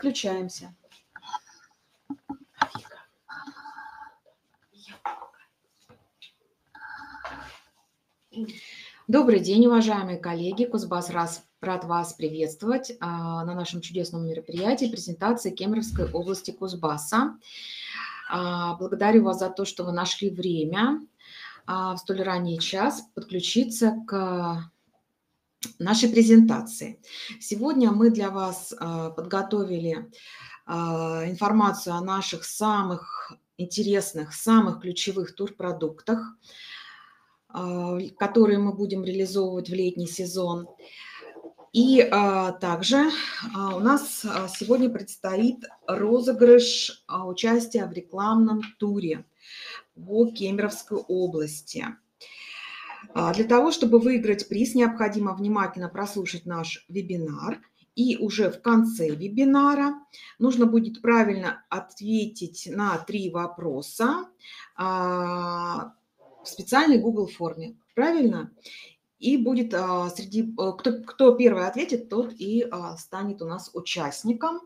Включаемся. Добрый день, уважаемые коллеги. Кузбасс раз, рад вас приветствовать а, на нашем чудесном мероприятии презентации Кемеровской области Кузбасса. А, благодарю вас за то, что вы нашли время а, в столь ранний час подключиться к нашей презентации. Сегодня мы для вас а, подготовили а, информацию о наших самых интересных, самых ключевых турпродуктах, а, которые мы будем реализовывать в летний сезон. И также у нас сегодня предстоит розыгрыш участия в рекламном туре по Кемеровской области. Для того, чтобы выиграть приз, необходимо внимательно прослушать наш вебинар. И уже в конце вебинара нужно будет правильно ответить на три вопроса в специальной Google форме. Правильно? И будет среди... Кто, кто первый ответит, тот и станет у нас участником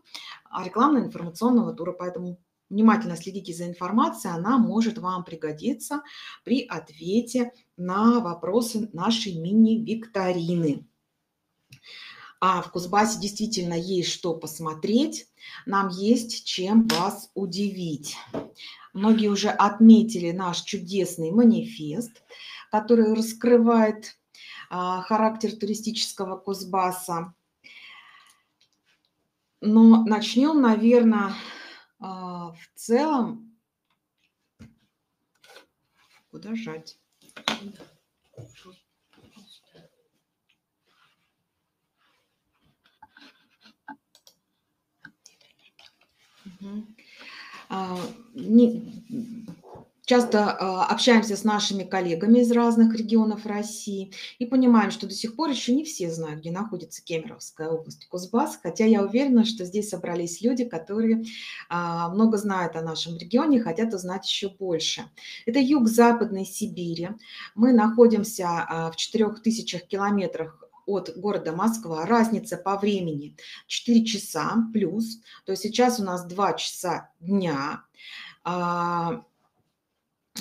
рекламно-информационного тура. Поэтому внимательно следите за информацией, она может вам пригодиться при ответе на вопросы нашей мини-викторины. А в Кузбассе действительно есть что посмотреть, нам есть чем вас удивить. Многие уже отметили наш чудесный манифест, который раскрывает а, характер туристического Кузбасса. Но начнем, наверное, в целом, куда жать? А, общаемся с нашими коллегами из разных регионов России и понимаем, что до сих пор еще не все знают, где находится Кемеровская область, Кузбасс, хотя я уверена, что здесь собрались люди, которые а, много знают о нашем регионе и хотят узнать еще больше. Это юг Западной Сибири. Мы находимся а, в 4000 километрах от города Москва. Разница по времени 4 часа плюс. То есть сейчас у нас 2 часа дня.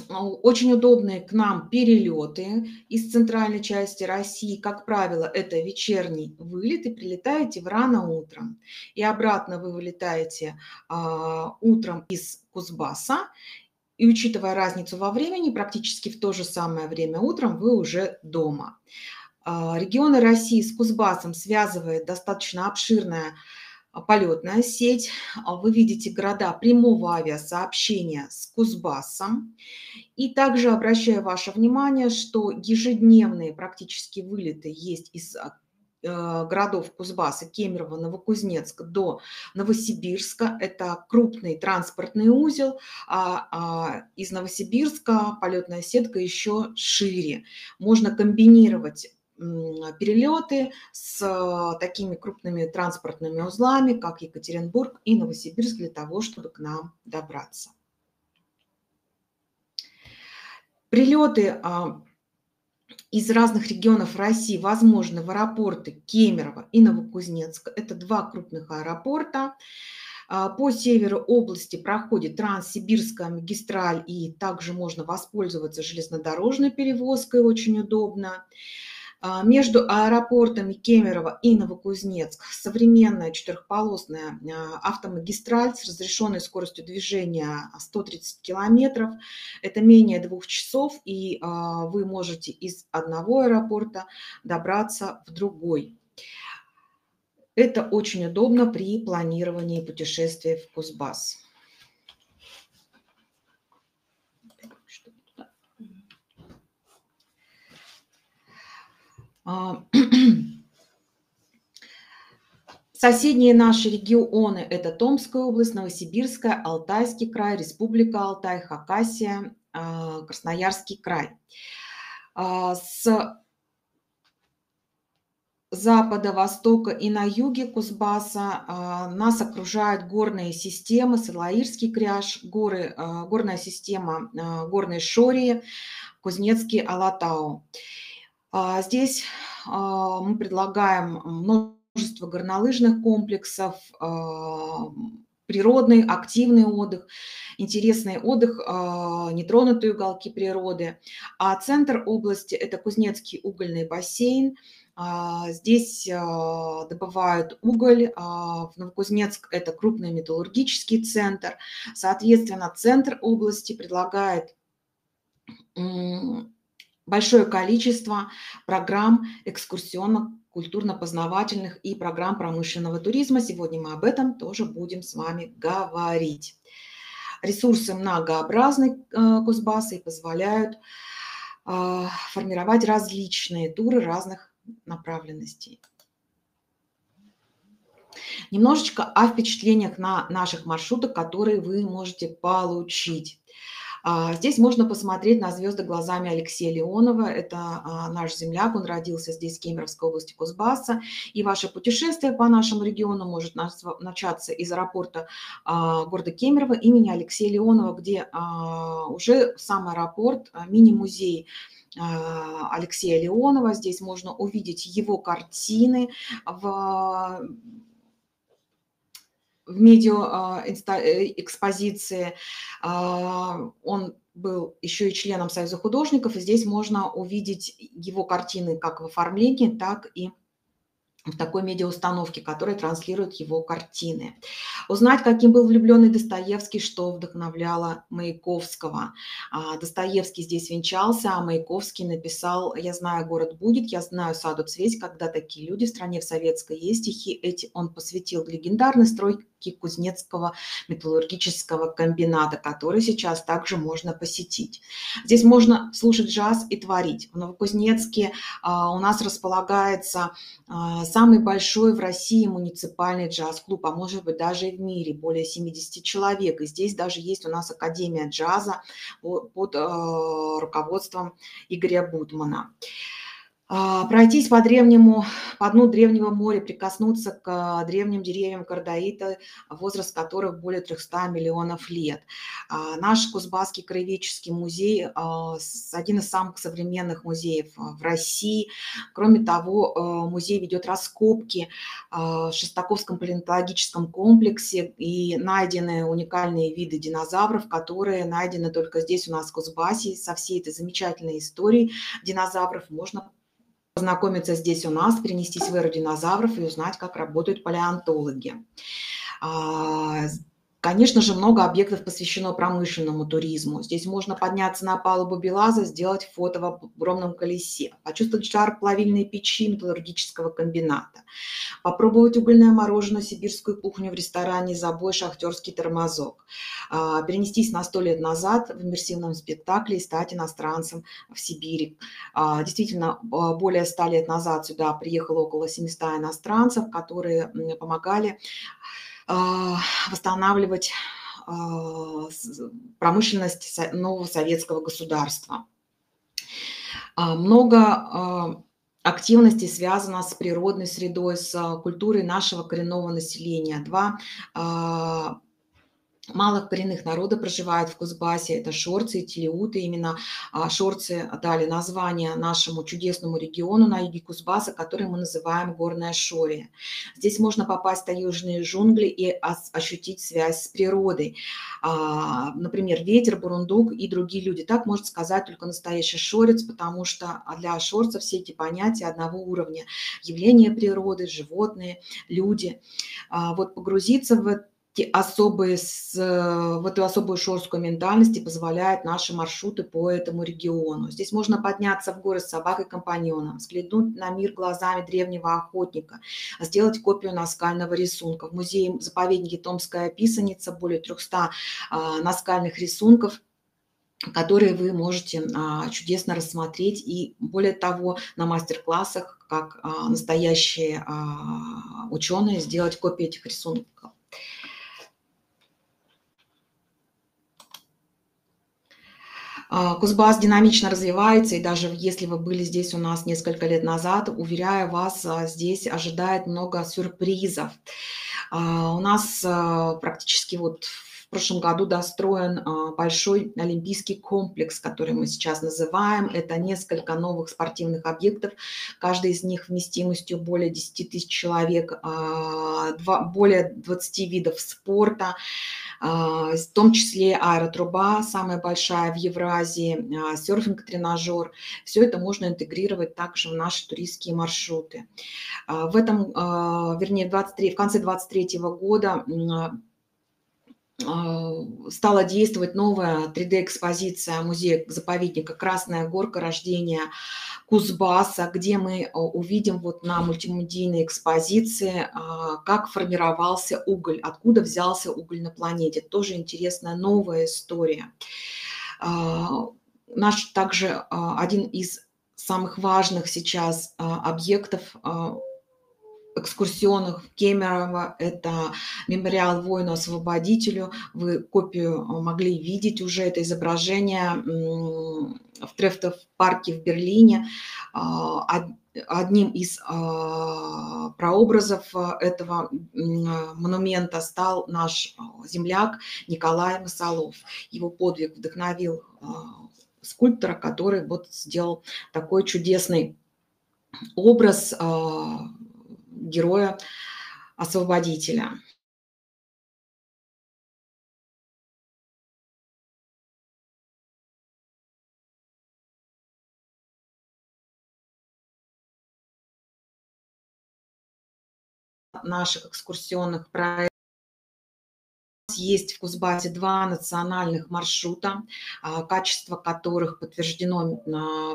Очень удобные к нам перелеты из центральной части России. Как правило, это вечерний вылет, и прилетаете в рано утром. И обратно вы вылетаете а, утром из Кузбасса. И учитывая разницу во времени, практически в то же самое время утром вы уже дома. А, регионы России с Кузбассом связывает достаточно обширная полетная сеть. А, вы видите города прямого авиасообщения с Кузбассом. И также обращаю ваше внимание, что ежедневные практически вылеты есть из э, городов Кузбасса, Кемерово, Новокузнецк до Новосибирска. Это крупный транспортный узел. А из Новосибирска полетная сетка еще шире. Можно комбинировать перелеты с э, такими крупными транспортными узлами, как Екатеринбург и Новосибирск, для того, чтобы к нам добраться. Прилеты а, из разных регионов России возможны в аэропорты Кемерово и Новокузнецк. Это два крупных аэропорта. А, по северу области проходит Транссибирская магистраль, и также можно воспользоваться железнодорожной перевозкой, очень удобно. А, между аэропортами Кемерово и Новокузнецк современная четырехполосная а, автомагистраль с разрешенной скоростью движения 130 километров. Это менее двух часов, и а, вы можете из одного аэропорта добраться в другой. Это очень удобно при планировании путешествия в Кузбасс. соседние наши регионы – это Томская область, Новосибирская, Алтайский край, Республика Алтай, Хакасия, а, Красноярский край. А, с запада, востока и на юге Кузбасса нас окружают горные системы, Салаирский кряж, горы, горная система горной Шории, Кузнецкий Алатау. А, здесь а, мы предлагаем множество горнолыжных комплексов, природный, активный отдых, интересный отдых, нетронутые уголки природы. А центр области – это Кузнецкий угольный бассейн – а, здесь а, добывают уголь. А, в Новокузнецк это крупный металлургический центр. Соответственно, центр области предлагает большое количество программ экскурсионных, культурно-познавательных и программ промышленного туризма. Сегодня мы об этом тоже будем с вами говорить. Ресурсы многообразны Кузбасса и позволяют формировать различные туры разных направленностей. Немножечко о впечатлениях на наших маршрутах, которые вы можете получить. А, здесь можно посмотреть на звезды глазами Алексея Леонова. Это а, наш земляк, он родился здесь, в Кемеровской области Кузбасса. И ваше путешествие по нашему региону может начаться из аэропорта а, города Кемерово имени Алексея Леонова, где уже сам аэропорт, мини-музей Алексея Леонова. Здесь можно увидеть его картины в в медиа э, экспозиции. Он был еще и членом Союза художников, и здесь можно увидеть его картины как в оформлении, так и в такой медиаустановке, которая транслирует его картины. Узнать, каким был влюбленный Достоевский, что вдохновляло Маяковского. А, Достоевский здесь венчался, а Маяковский написал «Я знаю, город будет, я знаю саду цветь, когда такие люди в стране в советской есть стихи». Эти он посвятил легендарной стройке Кузнецкого металлургического комбината, который сейчас также можно посетить. Здесь можно слушать джаз и творить. В Новокузнецке а, у нас располагается а, самый большой в России муниципальный джаз-клуб, а может быть даже и в мире, более 70 человек. И здесь даже есть у нас Академия джаза под а, руководством Игоря Будмана. Пройтись по древнему, по дну древнего моря, прикоснуться к древним деревьям кардаита, возраст которых более 300 миллионов лет. А, наш Кузбасский краеведческий музей а, один из самых современных музеев в России. Кроме того, музей ведет раскопки в Шестаковском палеонтологическом комплексе и найдены уникальные виды динозавров, которые найдены только здесь у нас в Кузбассе. Со всей этой замечательной историей динозавров можно познакомиться здесь у нас, перенестись в эру динозавров и узнать, как работают палеонтологи. А, Конечно же, много объектов посвящено промышленному туризму. Здесь можно подняться на палубу Белаза, сделать фото в огромном колесе, почувствовать жар плавильной печи металлургического комбината, попробовать угольное мороженое, сибирскую кухню в ресторане «Забой», «Шахтерский тормозок», а, перенестись на сто лет назад в иммерсивном спектакле и стать иностранцем в Сибири. А, действительно, более ста лет назад сюда приехало около 700 иностранцев, которые помогали а, восстанавливать а, промышленность нового советского государства. А, много активностей связано с природной средой, с культурой нашего коренного населения. Два малых коренных народов проживают в Кузбассе. Это шорцы и телеуты. Именно а, шорцы дали название нашему чудесному региону на юге Кузбасса, который мы называем Горная Шория. Здесь можно попасть в таежные джунгли и ощутить связь с природой. А, например, ветер, бурундук и другие люди. Так может сказать только настоящий шорец, потому что для шорцев все эти понятия одного уровня. Явления природы, животные, люди. А, вот погрузиться в особые, с, э, в эту особую шорскую ментальность и позволяют наши маршруты по этому региону. Здесь можно подняться в горы с собакой-компаньоном, взглянуть на мир глазами древнего охотника, сделать копию наскального рисунка. В музее-заповеднике Томская писаница более 300 а, наскальных рисунков которые вы можете а, чудесно рассмотреть. И более того, на мастер-классах, как а, настоящие ученые, сделать копии этих рисунков. А, Кузбасс динамично развивается, и даже если вы были здесь у нас несколько лет назад, уверяю вас, а, здесь ожидает много сюрпризов. А, у нас практически вот в прошлом году достроен а, большой олимпийский комплекс, который мы сейчас называем. Это несколько новых спортивных объектов, каждый из них вместимостью более 10 тысяч человек, а, более 20 видов спорта, в том числе аэротруба, самая большая в Евразии, серфинг-тренажер. Все это можно интегрировать также в наши туристские маршруты. В этом, вернее, 23, в конце 2023 года а, стала действовать новая 3D-экспозиция музея-заповедника «Красная горка. Рождения Кузбасса», где мы а, увидим вот на мультимедийной экспозиции, а, как формировался уголь, откуда взялся уголь на планете. Тоже интересная новая история. Наш также один из самых важных сейчас объектов экскурсионных в Кемерово. Это мемориал воину-освободителю. Вы копию э, могли видеть уже, это изображение в Трефтов парке в Берлине. А, одним из а, прообразов э, этого монумента стал наш э, земляк Николай Масолов. Его подвиг вдохновил скульптора, который вот сделал такой чудесный образ героя-освободителя. наших экскурсионных проектов есть в Кузбассе два национальных маршрута, а, качество которых подтверждено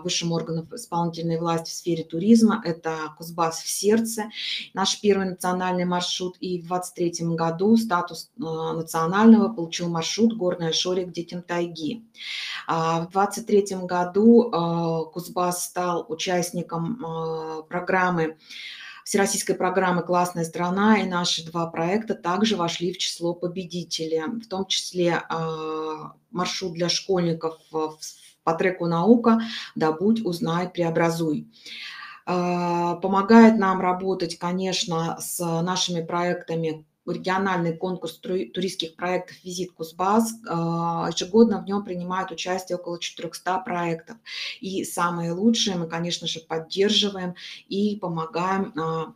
высшим органом исполнительной власти в сфере туризма. Это Кузбасс в сердце, наш первый национальный маршрут. И в 2023 году статус а, национального получил маршрут «Горная Шорик детям тайги». А, в 2023 году Кузбасс стал участником программы Всероссийской программы «Классная страна» и наши два проекта также вошли в число победителей, в том числе а, маршрут для школьников по треку «Наука», «Добудь, узнай, преобразуй». А, помогает нам работать, конечно, с нашими проектами региональный конкурс туристских проектов «Визит Кузбасс». А, ежегодно в нем принимают участие около 400 проектов. И самые лучшие мы, конечно же, поддерживаем и помогаем а,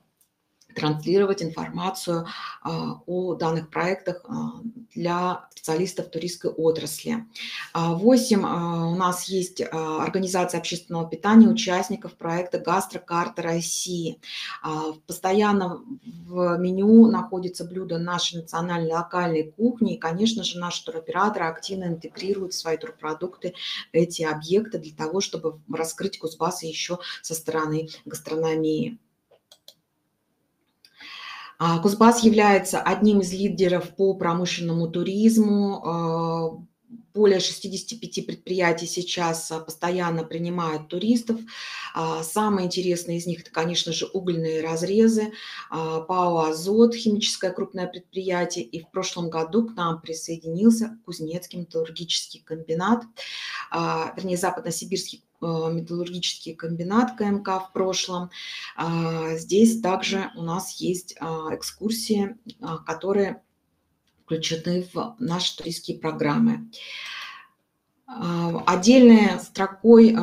транслировать информацию а, о данных проектах а, для специалистов туристской отрасли. А, восемь у нас есть организация общественного питания участников проекта «Гастрокарта России». Постоянно в меню находится блюдо нашей национальной локальной кухни. И, конечно же, наши туроператоры активно интегрируют в свои турпродукты эти объекты для того, чтобы раскрыть Кузбасс еще со стороны гастрономии. А, Кузбасс является одним из лидеров по промышленному туризму. А, более 65 предприятий сейчас а, постоянно принимают туристов. Самые интересные из них, это, конечно же, угольные разрезы. ПАО «Азот», химическое крупное предприятие. И в прошлом году к нам присоединился Кузнецкий металлургический комбинат, вернее, Западно-Сибирский металлургический комбинат КМК в прошлом. А, здесь также у нас есть а, экскурсии, а, которые включены в наши туристские программы. Отдельной строкой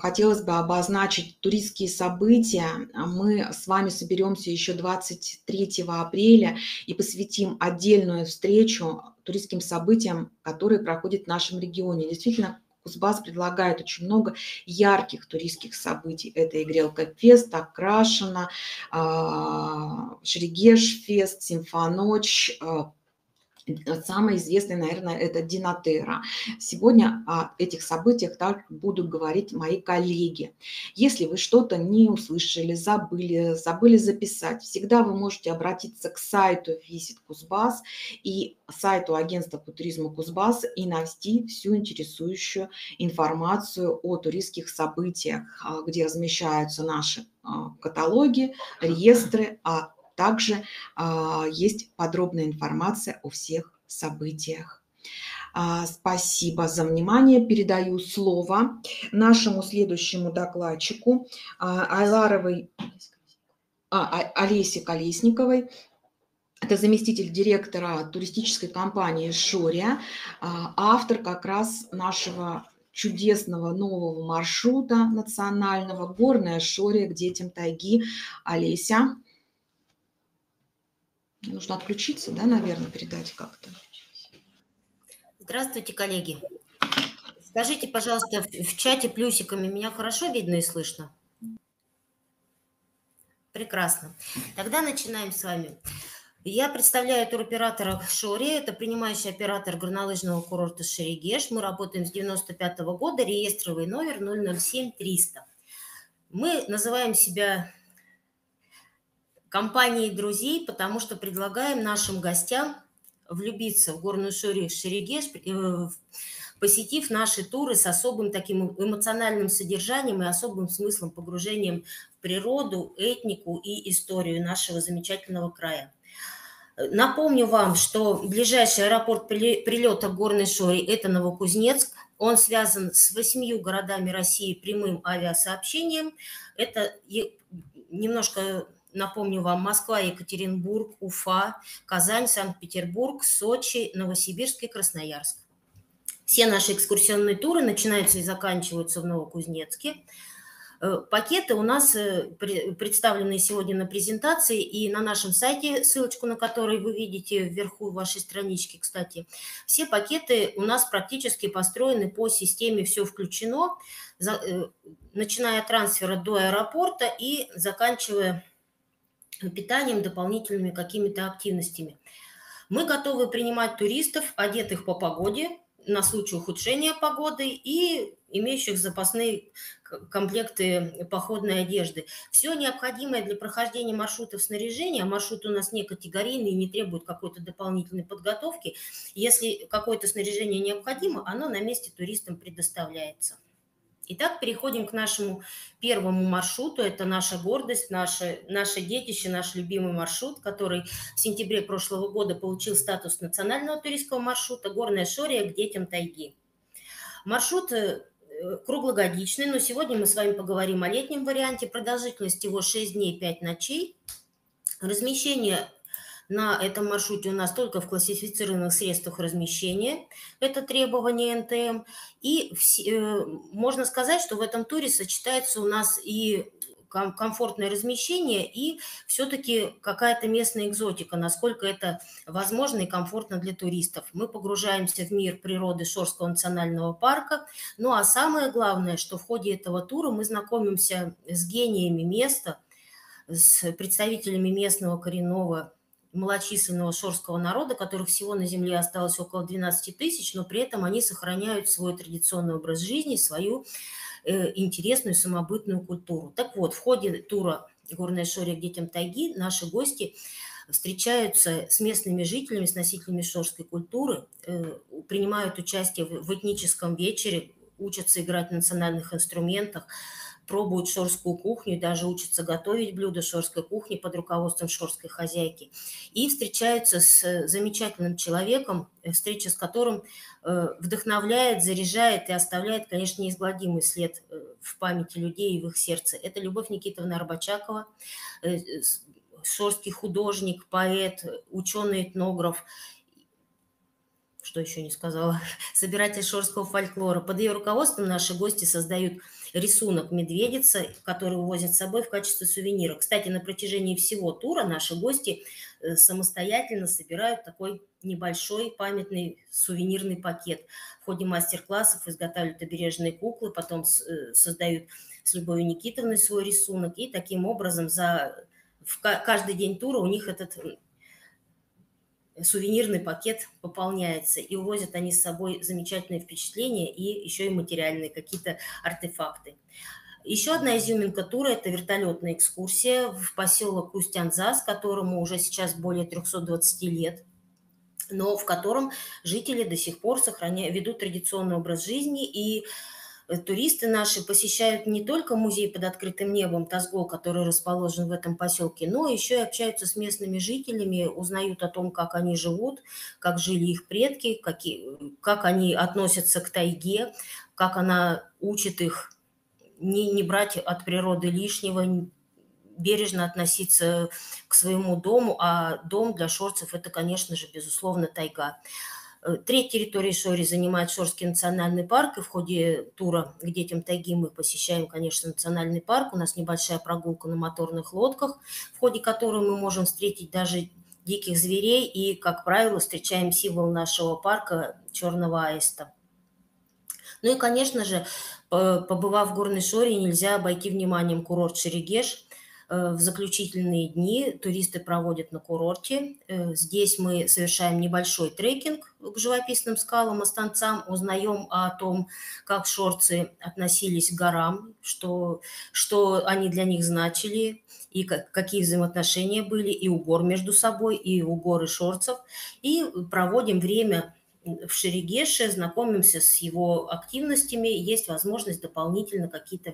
хотелось бы обозначить туристские события. Мы с вами соберемся еще 23 апреля и посвятим отдельную встречу туристским событиям, которые проходят в нашем регионе. Действительно, Кузбасс предлагает очень много ярких туристских событий. Это и Грелка Фест, Окрашена, а, Шерегеш Фест, Симфоночь, а, Самое известное, наверное, это Динатера. Сегодня о этих событиях так будут говорить мои коллеги. Если вы что-то не услышали, забыли, забыли записать, всегда вы можете обратиться к сайту Visit Кузбасс и сайту агентства по туризму Кузбасс и найти всю интересующую информацию о туристских событиях, а, где размещаются наши а, каталоги, реестры, а также а, есть подробная информация о всех событиях. А, спасибо за внимание. Передаю слово нашему следующему докладчику а, Айларовой, а, Олесе Колесниковой, это заместитель директора туристической компании «Шория», автор как раз нашего чудесного нового маршрута национального «Горная Шория к детям тайги». Олеся. Нужно отключиться, да, наверное, передать как-то. Здравствуйте, коллеги. Скажите, пожалуйста, в чате плюсиками меня хорошо видно и слышно? Прекрасно. Тогда начинаем с вами. Я представляю туроператора Шори, это принимающий оператор горнолыжного курорта Шерегеш. Мы работаем с 95 -го года, реестровый номер 007300. Мы называем себя компанией друзей, потому что предлагаем нашим гостям влюбиться в горную Шори Шерегеш, э, посетив наши туры с особым таким эмоциональным содержанием и особым смыслом погружением в природу, этнику и историю нашего замечательного края. Напомню вам, что ближайший аэропорт прилета Горной Шоре – это Новокузнецк. Он связан с восьмью городами России прямым авиасообщением. Это немножко напомню вам, Москва, Екатеринбург, Уфа, Казань, Санкт-Петербург, Сочи, Новосибирск и Красноярск. Все наши экскурсионные туры начинаются и заканчиваются в Новокузнецке. Э, пакеты у нас э, представлены сегодня на презентации и на нашем сайте, ссылочку на который вы видите вверху вашей странички, кстати. Все пакеты у нас практически построены по системе «Все включено», э, начиная от трансфера до аэропорта и заканчивая питанием, дополнительными какими-то активностями. Мы готовы принимать туристов, одетых по погоде, на случай ухудшения погоды и имеющих запасные комплекты походной одежды. Все необходимое для прохождения маршрутов снаряжения, а маршрут у нас не категорийный не требует какой-то дополнительной подготовки. Если какое-то снаряжение необходимо, оно на месте туристам предоставляется. Итак, переходим к нашему первому маршруту. Это наша гордость, наше, наше детище, наш любимый маршрут, который в сентябре прошлого года получил статус национального туристского маршрута «Горная Шория к детям тайги». Маршрут э, круглогодичный, но сегодня мы с вами поговорим о летнем варианте. Продолжительность его 6 дней 5 ночей. Размещение на этом маршруте у нас только в классифицированных средствах размещения. Это требование НТМ. И э, можно сказать, что в этом туре сочетается у нас и комфортное размещение и все-таки какая-то местная экзотика, насколько это возможно и комфортно для туристов. Мы погружаемся в мир природы Шорского национального парка. Ну а самое главное, что в ходе этого тура мы знакомимся с гениями места, с представителями местного коренного малочисленного шорского народа, которых всего на земле осталось около 12 тысяч, но при этом они сохраняют свой традиционный образ жизни, свою э, интересную самобытную культуру. Так вот, в ходе тура «Горная шория к детям тайги» наши гости встречаются с местными жителями, с носителями шорской культуры, э, принимают участие в этническом вечере, учатся играть на национальных инструментах, пробуют шорскую кухню, даже учатся готовить блюда шорской кухни под руководством шорской хозяйки. И встречаются с замечательным человеком, э, встреча с которым э, вдохновляет, заряжает и оставляет, конечно, неизгладимый след э, в памяти людей и в их сердце. Это Любовь Никитовна Арбачакова, шорский художник, поэт, ученый-этнограф что еще не сказала, собиратель шорского фольклора. Под ее руководством наши гости создают рисунок медведица, который увозят с собой в качестве сувенира. Кстати, на протяжении всего тура наши гости э, самостоятельно собирают такой небольшой памятный сувенирный пакет. В ходе мастер-классов изготавливают обережные куклы, потом э, создают с Любовью Никитовной свой рисунок, и таким образом за в каждый день тура у них этот сувенирный пакет пополняется, и увозят они с собой замечательные впечатления и еще и материальные какие-то артефакты. Еще одна изюминка тура – это вертолетная экскурсия в поселок Устянзас, которому уже сейчас более 320 лет, но в котором жители до сих пор сохраняют, ведут традиционный образ жизни и туристы наши посещают не только музей под открытым небом Тазгол, который расположен в этом поселке, но еще и общаются с местными жителями, узнают о том, как они живут, как жили их предки, какие, как они относятся к тайге, как она учит их не, не брать от природы лишнего, бережно относиться к своему дому, а дом для шорцев – это, конечно же, безусловно, тайга. Э, треть территории Шори занимает Шорский национальный парк, и в ходе тура к детям тайги мы посещаем, конечно, национальный парк. У нас небольшая прогулка на моторных лодках, в ходе которой мы можем встретить даже диких зверей и, как правило, встречаем символ нашего парка – черного аиста. Ну и, конечно же, побывав в Горной Шоре, нельзя обойти вниманием курорт Шерегеш. Э, в заключительные дни туристы проводят на курорте. Э, здесь мы совершаем небольшой трекинг к живописным скалам и станцам, узнаем о том, как шорцы относились к горам, что, что они для них значили, и как, какие взаимоотношения были и у гор между собой, и у горы шорцев. И проводим время в Шерегеше, знакомимся с его активностями, есть возможность дополнительно какие-то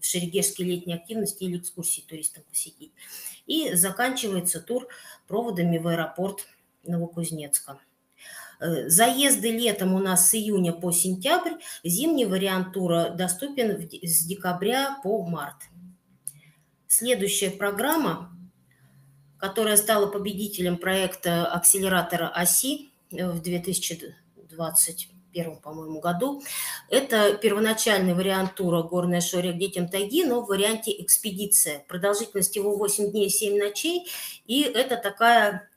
э, шерегешские летние активности или экскурсии туристам посетить. И заканчивается тур проводами в аэропорт Новокузнецка. Э, заезды летом у нас с июня по сентябрь, зимний вариант тура доступен с декабря по март. Следующая программа, которая стала победителем проекта акселератора ОСИ, в 2021, по-моему, году. Это первоначальный вариант тура «Горная шория к детям тайги», но в варианте «Экспедиция». Продолжительность его 8 дней 7 ночей, и это такая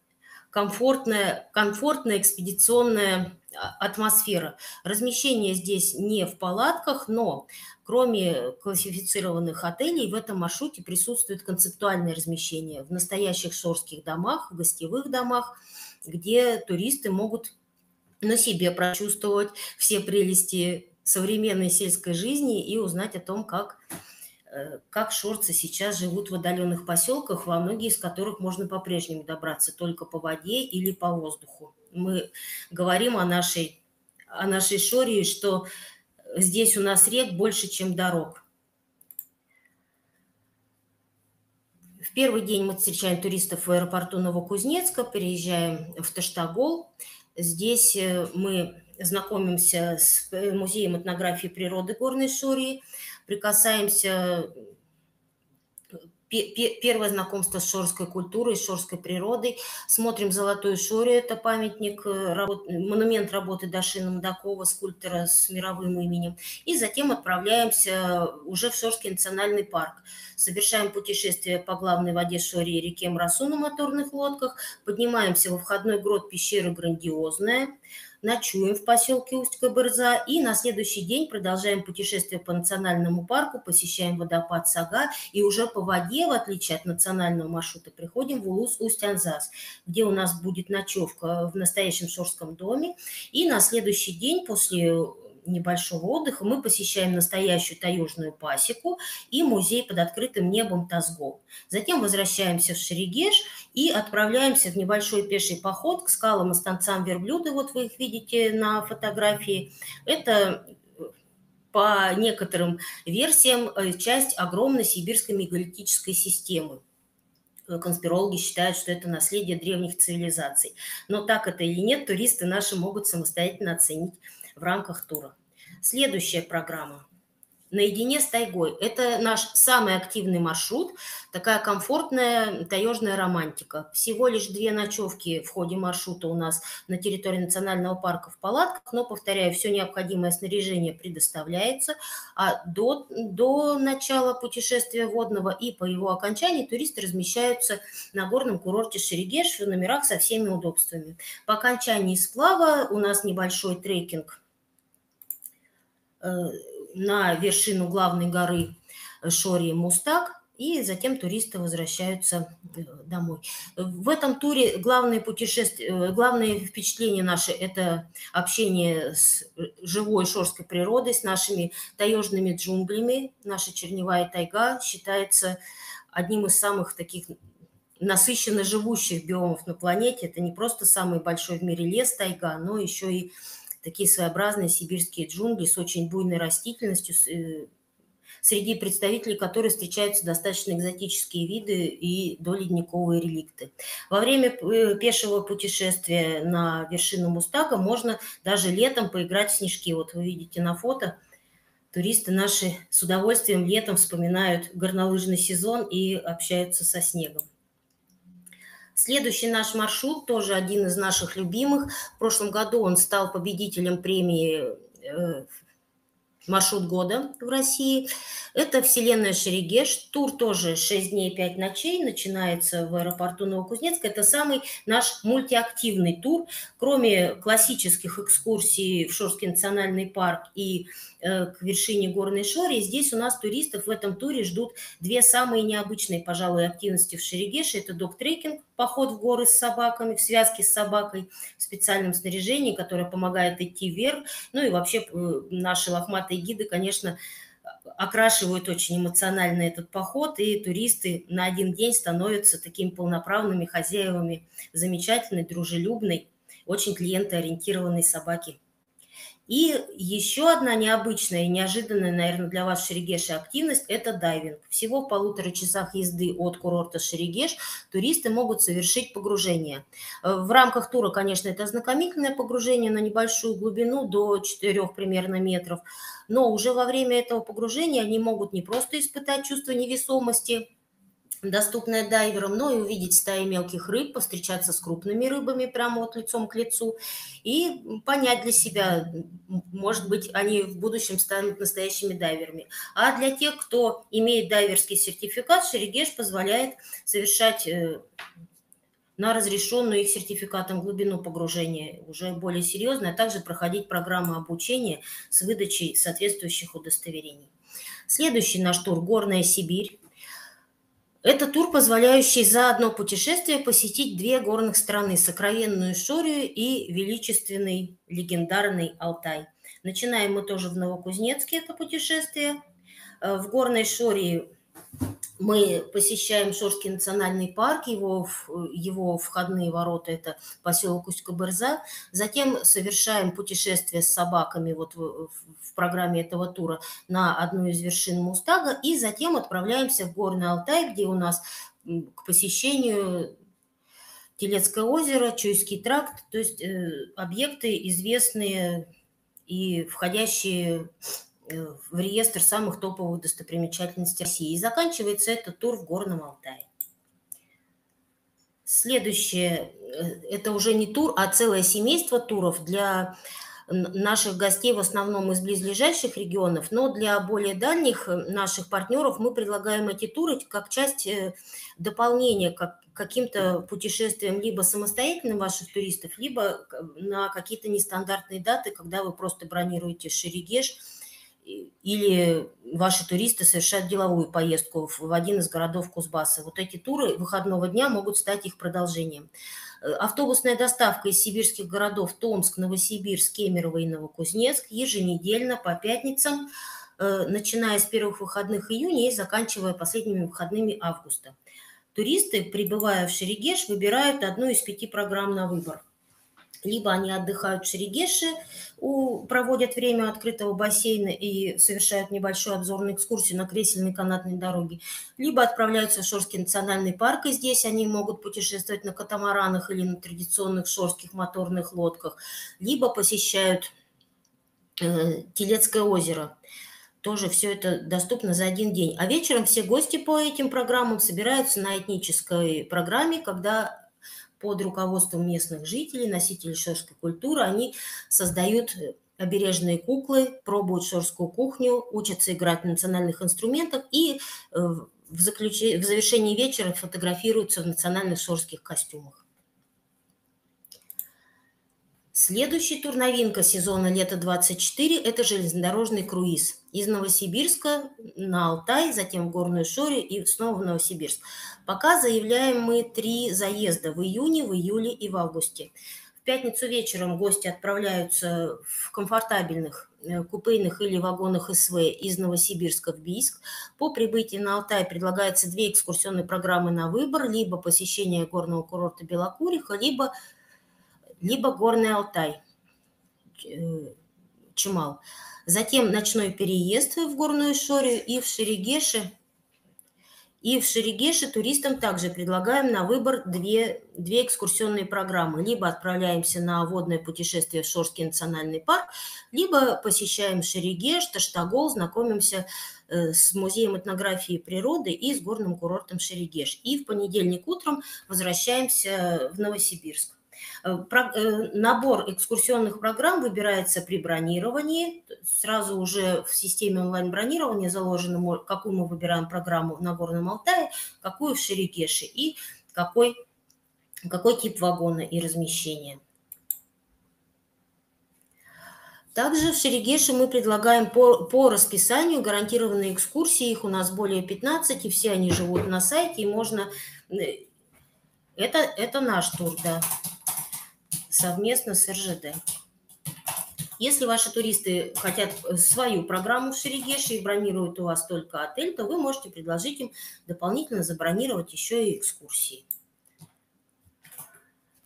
комфортная, комфортная экспедиционная а, атмосфера. Размещение здесь не в палатках, но кроме классифицированных отелей в этом маршруте присутствует концептуальное размещение в настоящих шорских домах, в гостевых домах – где туристы могут на себе прочувствовать все прелести современной сельской жизни и узнать о том, как, э, как шорцы сейчас живут в отдаленных поселках, во многие из которых можно по-прежнему добраться только по воде или по воздуху. Мы говорим о нашей, о нашей шоре, что здесь у нас рек больше, чем дорог. В первый день мы встречаем туристов в аэропорту Новокузнецка, переезжаем в Таштагол. Здесь э, мы знакомимся с э, музеем этнографии природы Горной Шории, прикасаемся первое знакомство с шорской культурой, с шорской природой. Смотрим «Золотую шорию», это памятник, э, работ, монумент работы Дашина Мудакова, скульптора с мировым именем. И затем отправляемся уже в Шорский национальный парк. Совершаем путешествие по главной воде Шори и реке Мрасу на моторных лодках, поднимаемся во входной грот пещеры «Грандиозная», ночуем в поселке Усть-Кабырза и на следующий день продолжаем путешествие по национальному парку, посещаем водопад Сага и уже по воде, в отличие от национального маршрута, приходим в Улус-Усть-Анзас, где у нас будет ночевка в настоящем Шорском доме. И на следующий день после небольшого отдыха мы посещаем настоящую таежную пасеку и музей под открытым небом Тазгол. Затем возвращаемся в Шерегеш и отправляемся в небольшой пеший поход к скалам и станцам верблюда. Вот вы их видите на фотографии. Это по некоторым версиям э, часть огромной сибирской мегалитической системы конспирологи считают, что это наследие древних цивилизаций. Но так это или нет, туристы наши могут самостоятельно оценить в рамках тура. Следующая программа наедине с тайгой. Это наш самый активный маршрут, такая комфортная таежная романтика. Всего лишь две ночевки в ходе маршрута у нас на территории национального парка в палатках, но, повторяю, все необходимое снаряжение предоставляется, а до, до начала путешествия водного и по его окончании туристы размещаются на горном курорте Шерегеш в номерах со всеми удобствами. По окончании сплава у нас небольшой трекинг на вершину главной горы Шори Мустак, и затем туристы возвращаются э, домой. В этом туре главные, путешествия, э, главные впечатления наши – это общение с живой шорской природой, с нашими таежными джунглями. Наша черневая тайга считается одним из самых таких насыщенно живущих биомов на планете. Это не просто самый большой в мире лес тайга, но еще и такие своеобразные сибирские джунгли с очень буйной растительностью, э, среди представителей которой встречаются достаточно экзотические виды и доледниковые реликты. Во время э, пешего путешествия на вершину Мустага можно даже летом поиграть в снежки. Вот вы видите на фото туристы наши с удовольствием летом вспоминают горнолыжный сезон и общаются со снегом. Следующий наш маршрут, тоже один из наших любимых. В прошлом году он стал победителем премии э, маршрут года в России. Это вселенная Шерегеш. Тур тоже 6 дней 5 ночей. Начинается в аэропорту Новокузнецк. Это самый наш мультиактивный тур. Кроме классических экскурсий в Шорский национальный парк и к вершине горной Шори. Здесь у нас туристов в этом туре ждут две самые необычные, пожалуй, активности в Шерегеше. Это док-трекинг, поход в горы с собаками, в связке с собакой, в специальном снаряжении, которое помогает идти вверх. Ну и вообще э, наши лохматые гиды, конечно, окрашивают очень эмоционально этот поход, и туристы на один день становятся такими полноправными хозяевами замечательной, дружелюбной, очень клиентоориентированной собаки. И еще одна необычная и неожиданная, наверное, для вас Шерегеша активность – это дайвинг. Всего в полутора часах езды от курорта Шерегеш туристы могут совершить погружение. Э, в рамках тура, конечно, это ознакомительное погружение на небольшую глубину до 4 примерно метров, но уже во время этого погружения они могут не просто испытать чувство невесомости – доступная дайверам, но и увидеть стаи мелких рыб, повстречаться с крупными рыбами прямо вот лицом к лицу и понять для себя, может быть, они в будущем станут настоящими дайверами. А для тех, кто имеет дайверский сертификат, Шерегеш позволяет совершать э, на разрешенную их сертификатом глубину погружения уже более серьезно, а также проходить программы обучения с выдачей соответствующих удостоверений. Следующий наш тур – Горная Сибирь. Это тур, позволяющий за одно путешествие посетить две горных страны – сокровенную Шорию и величественный легендарный Алтай. Начинаем мы тоже в Новокузнецке это путешествие. Э, в горной Шории мы посещаем Шорский национальный парк, его, его входные ворота – это поселок Усть-Кабырза. Затем совершаем путешествие с собаками вот в, в программе этого тура на одну из вершин Мустага. И затем отправляемся в Горный Алтай, где у нас к посещению Телецкое озеро, Чуйский тракт, то есть э, объекты известные и входящие в реестр самых топовых достопримечательностей России. И заканчивается этот тур в Горном Алтае. Следующее, э, это уже не тур, а целое семейство туров для наших гостей в основном из близлежащих регионов, но для более дальних э, наших партнеров мы предлагаем эти туры как часть дополнения к каким-то путешествиям либо самостоятельным ваших туристов, либо на какие-то нестандартные даты, когда вы просто бронируете Шерегеш – или ваши туристы совершают деловую поездку в один из городов Кузбасса. Вот эти туры выходного дня могут стать их продолжением. Э, автобусная доставка из сибирских городов Томск, Новосибирск, Кемерово и Новокузнецк еженедельно по пятницам, э, начиная с первых выходных июня и заканчивая последними выходными августа. Туристы, прибывая в Шерегеш, выбирают одну из пяти программ на выбор – либо они отдыхают в Шерегеше, у, проводят время открытого бассейна и совершают небольшую обзорную экскурсию на кресельной канатной дороге, либо отправляются в Шорский национальный парк, и здесь они могут путешествовать на катамаранах или на традиционных шорских моторных лодках, либо посещают э, Телецкое озеро. Тоже все это доступно за один день. А вечером все гости по этим программам собираются на этнической программе, когда под руководством местных жителей, носителей шорской культуры, они создают обережные куклы, пробуют шорскую кухню, учатся играть на национальных инструментах и э, в, заключ... в завершении вечера фотографируются в национальных шорских костюмах. Следующий тур новинка сезона лета 24 – это железнодорожный круиз. Из Новосибирска на Алтай, затем в Горную Шорю и снова в Новосибирск. Пока заявляем мы три заезда в июне, в июле и в августе. В пятницу вечером гости отправляются в комфортабельных э, купейных или вагонах СВ из Новосибирска в Бийск. По прибытии на Алтай предлагается две экскурсионные программы на выбор, либо посещение горного курорта Белокуриха, либо либо Горный Алтай, э, Чумал. Затем ночной переезд в Горную Шорию и в Шерегеше И в Шерегеше туристам также предлагаем на выбор две, две экскурсионные программы. Либо отправляемся на водное путешествие в Шорский национальный парк, либо посещаем Шерегеш, Таштагол, знакомимся э, с музеем этнографии и природы и с горным курортом Шерегеш. И в понедельник утром возвращаемся в Новосибирск. Э, э, набор экскурсионных программ выбирается при бронировании. Сразу уже в системе онлайн-бронирования заложено, какую мы выбираем программу на Горном Алтае, какую в Шерегеше и какой, какой тип вагона и размещения. Также в Шерегеше мы предлагаем по, по расписанию гарантированные экскурсии. Их у нас более 15, и все они живут на сайте, и можно... Э, это, это наш тур, да совместно с РЖД. Если ваши туристы хотят свою программу в Шерегеше и бронируют у вас только отель, то вы можете предложить им дополнительно забронировать еще и экскурсии.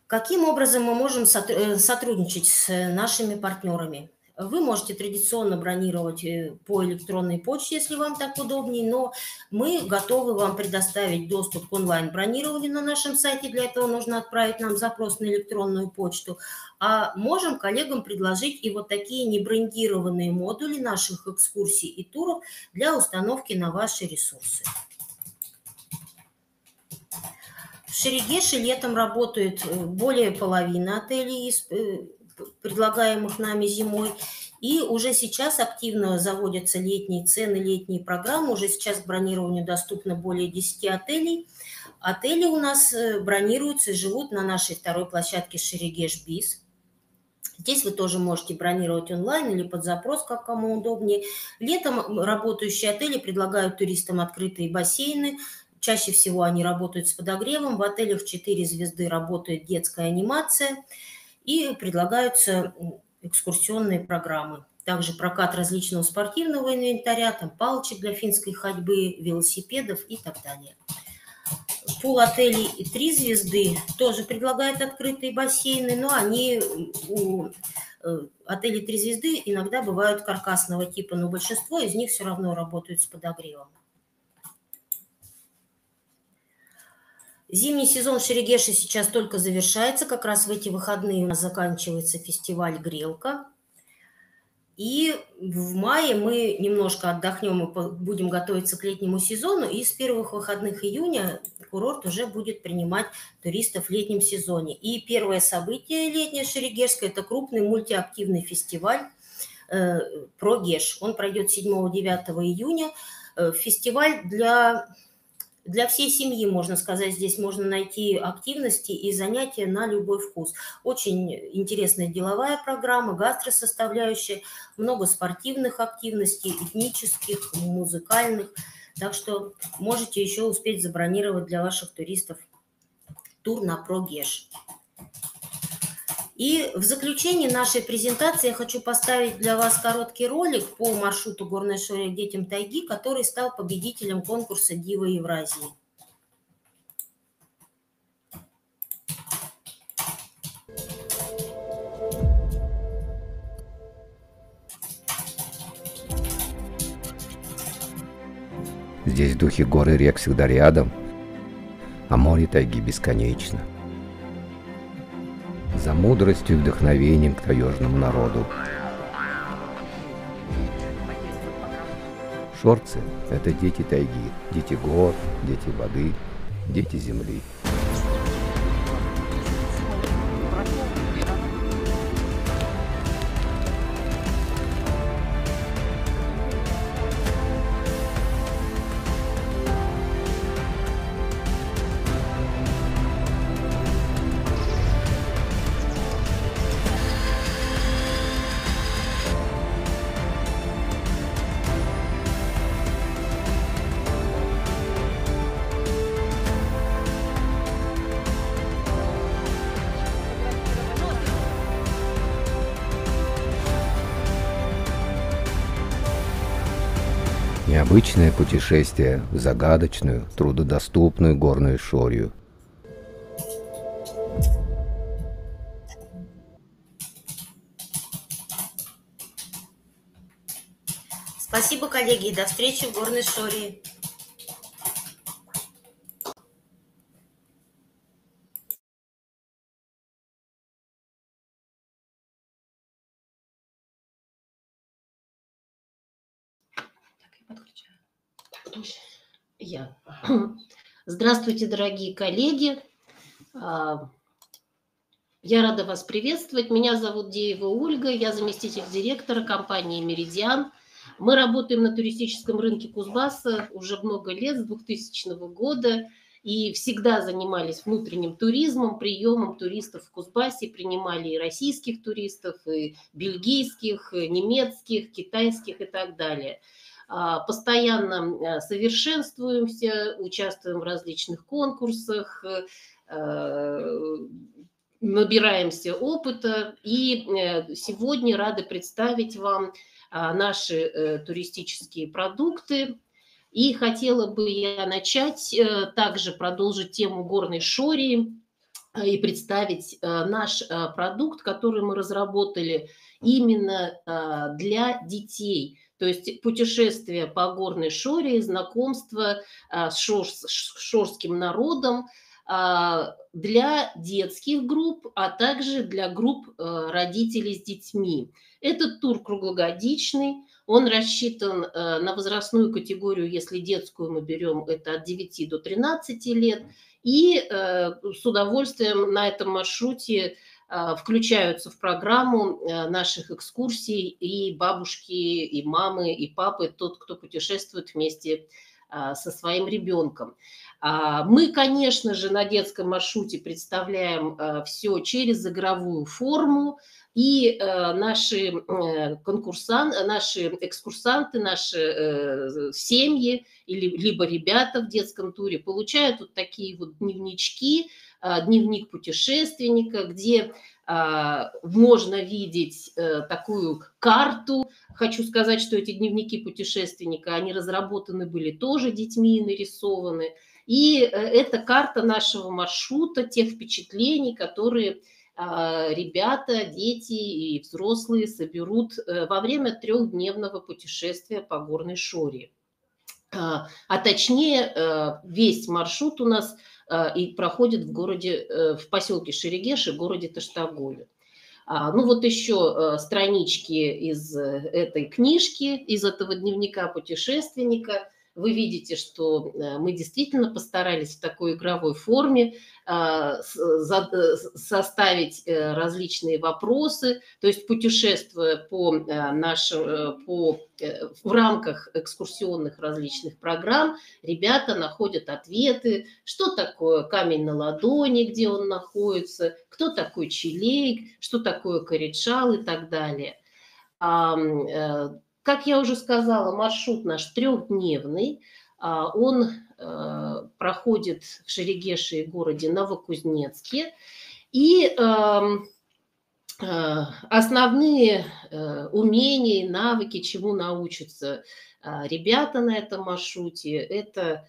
Каким образом мы можем э, сотрудничать с нашими партнерами? Вы можете традиционно бронировать э, по электронной почте, если вам так удобнее, но мы готовы вам предоставить доступ к онлайн-бронированию на нашем сайте. Для этого нужно отправить нам запрос на электронную почту. А можем коллегам предложить и вот такие небрендированные модули наших экскурсий и туров для установки на ваши ресурсы. В Шерегеше летом работает э, более половины отелей э, предлагаемых нами зимой. И уже сейчас активно заводятся летние цены, летние программы. Уже сейчас к бронированию доступно более 10 отелей. Отели у нас э, бронируются и живут на нашей второй площадке Шерегеш Биз. Здесь вы тоже можете бронировать онлайн или под запрос, как кому удобнее. Летом работающие отели предлагают туристам открытые бассейны. Чаще всего они работают с подогревом. В отелях 4 звезды работает детская анимация – и предлагаются экскурсионные программы. Также прокат различного спортивного инвентаря, там палочек для финской ходьбы, велосипедов и так далее. Пул отелей три звезды тоже предлагают открытые бассейны, но они у э, отелей три звезды иногда бывают каркасного типа, но большинство из них все равно работают с подогревом. Зимний сезон Шерегеши сейчас только завершается. Как раз в эти выходные у нас заканчивается фестиваль «Грелка». И в мае мы немножко отдохнем и будем готовиться к летнему сезону. И с первых выходных июня курорт уже будет принимать туристов в летнем сезоне. И первое событие летнее Шерегешское – это крупный мультиактивный фестиваль э, про Геш. Он пройдет 7-9 июня. Э, фестиваль для для всей семьи, можно сказать, здесь можно найти активности и занятия на любой вкус. Очень интересная деловая программа, гастросоставляющая, много спортивных активностей, этнических, музыкальных. Так что можете еще успеть забронировать для ваших туристов тур на Прогеш. И в заключение нашей презентации я хочу поставить для вас короткий ролик по маршруту Горной Шори детям тайги, который стал победителем конкурса Дива Евразии. Здесь духи горы рек всегда рядом, а море тайги бесконечно – за мудростью и вдохновением к таежному народу. Шорцы — это дети тайги, дети гор, дети воды, дети земли. Необычное путешествие в загадочную, трудодоступную горную шорию. Спасибо, коллеги, и до встречи в горной шории. Я. Здравствуйте, дорогие коллеги. А, я рада вас приветствовать. Меня зовут Деева Ольга, я заместитель директора компании «Меридиан». Мы работаем на туристическом рынке Кузбасса уже много лет, с 2000 года, и всегда занимались внутренним туризмом, приемом туристов в Кузбассе, принимали и российских туристов, и бельгийских, и немецких, китайских и так далее. А, постоянно э, совершенствуемся, участвуем в различных конкурсах, э, набираемся опыта. И э, сегодня рады представить вам а, наши э, туристические продукты. И хотела бы я начать, э, также продолжить тему горной шори и представить наш продукт, который мы разработали именно для детей. То есть путешествие по горной шоре, знакомство с шорским народом – а, для детских групп, а также для групп э, родителей с детьми. Этот тур круглогодичный, он рассчитан э, на возрастную категорию, если детскую мы берем, это от 9 до 13 лет. И э, с удовольствием на этом маршруте включаются в программу наших экскурсий и бабушки, и мамы, и папы, тот, кто путешествует вместе со своим ребенком. А, мы, конечно же, на детском маршруте представляем э, все через игровую форму, и э, наши э, конкурсанты, наши экскурсанты, наши семьи или либо ребята в детском туре получают вот такие вот дневнички, дневник путешественника, где можно видеть такую карту. Хочу сказать, что эти дневники путешественника, они разработаны были тоже детьми и нарисованы. И э, это карта нашего маршрута, тех впечатлений, которые а, ребята, дети и взрослые соберут э, во время трехдневного путешествия по горной шоре. А, а точнее, э, весь маршрут у нас и проходит в городе, в поселке Шерегеш и городе Таштаголе. А, ну вот еще странички из этой книжки, из этого дневника путешественника – вы видите, что э, мы действительно постарались в такой игровой форме а, э, составить э, различные вопросы, то есть путешествуя по нашим, по, в рамках экскурсионных различных программ, ребята находят ответы, что такое камень на ладони, где он находится, кто такой чилейк, что такое корешал и так далее. Как я уже сказала, маршрут наш трехдневный. А, он э, проходит в Шерегеше и городе Новокузнецке. И эм, э, основные э, умения, навыки, чему научатся ребята на этом маршруте, это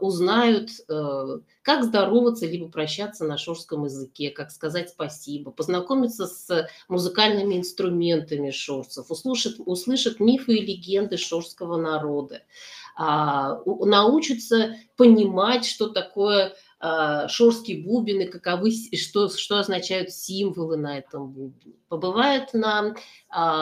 узнают, э, как здороваться либо прощаться на шорском языке, как сказать спасибо, познакомиться с музыкальными инструментами шорцев, услышат, услышат мифы и легенды шорского народа, а, научатся понимать, что такое а, шорский бубен и каковы, что, что означают символы на этом бубне. Побывают на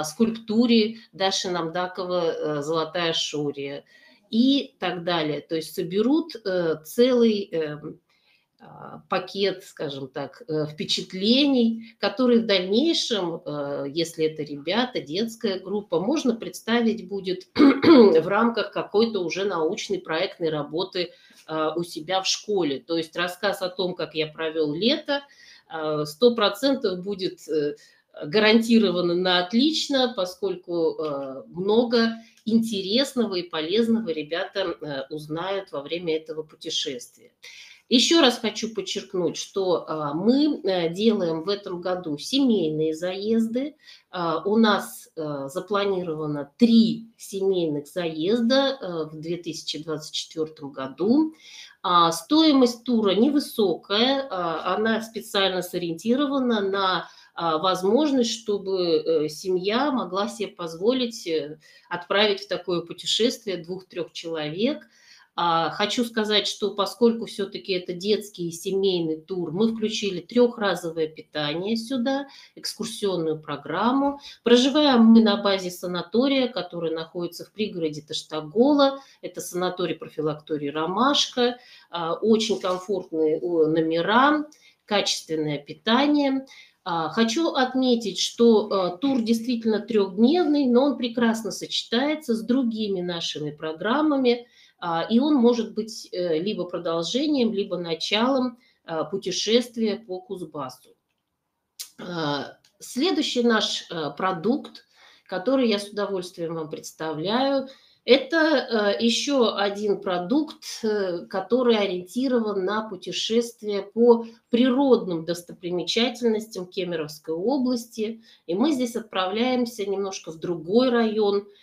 скульптуре Даши Намдакова э, «Золотая шория», и так далее. То есть соберут э, целый эм, а, пакет, скажем так, э, впечатлений, которые в дальнейшем, э, если это ребята, детская группа, можно представить будет в рамках какой-то уже научной проектной работы у себя в школе. То есть рассказ о том, как я провел лето, сто процентов будет гарантировано на отлично, поскольку много интересного и полезного ребята э, узнают во время этого путешествия. Еще раз хочу подчеркнуть, что а, мы э, делаем в этом году семейные заезды. А, у нас э, запланировано три семейных заезда в 2024 году. А, стоимость тура невысокая, она специально сориентирована на а, возможность, чтобы э, семья могла себе позволить э, отправить в такое путешествие двух-трех человек. А, хочу сказать, что поскольку все-таки это детский и семейный тур, мы включили трехразовое питание сюда, экскурсионную программу. Проживаем мы на базе санатория, который находится в пригороде Таштагола. Это санаторий профилакторий «Ромашка». А, очень комфортные номера, качественное питание. А, хочу отметить, что тур действительно трехдневный, но он прекрасно сочетается с другими нашими программами. А, и он может быть э, либо продолжением, либо началом а, путешествия по Кузбассу. А, следующий наш продукт, который я с удовольствием вам представляю, это еще один продукт, э, который ориентирован на путешествие по природным достопримечательностям Кемеровской области. И мы здесь отправляемся немножко в другой район –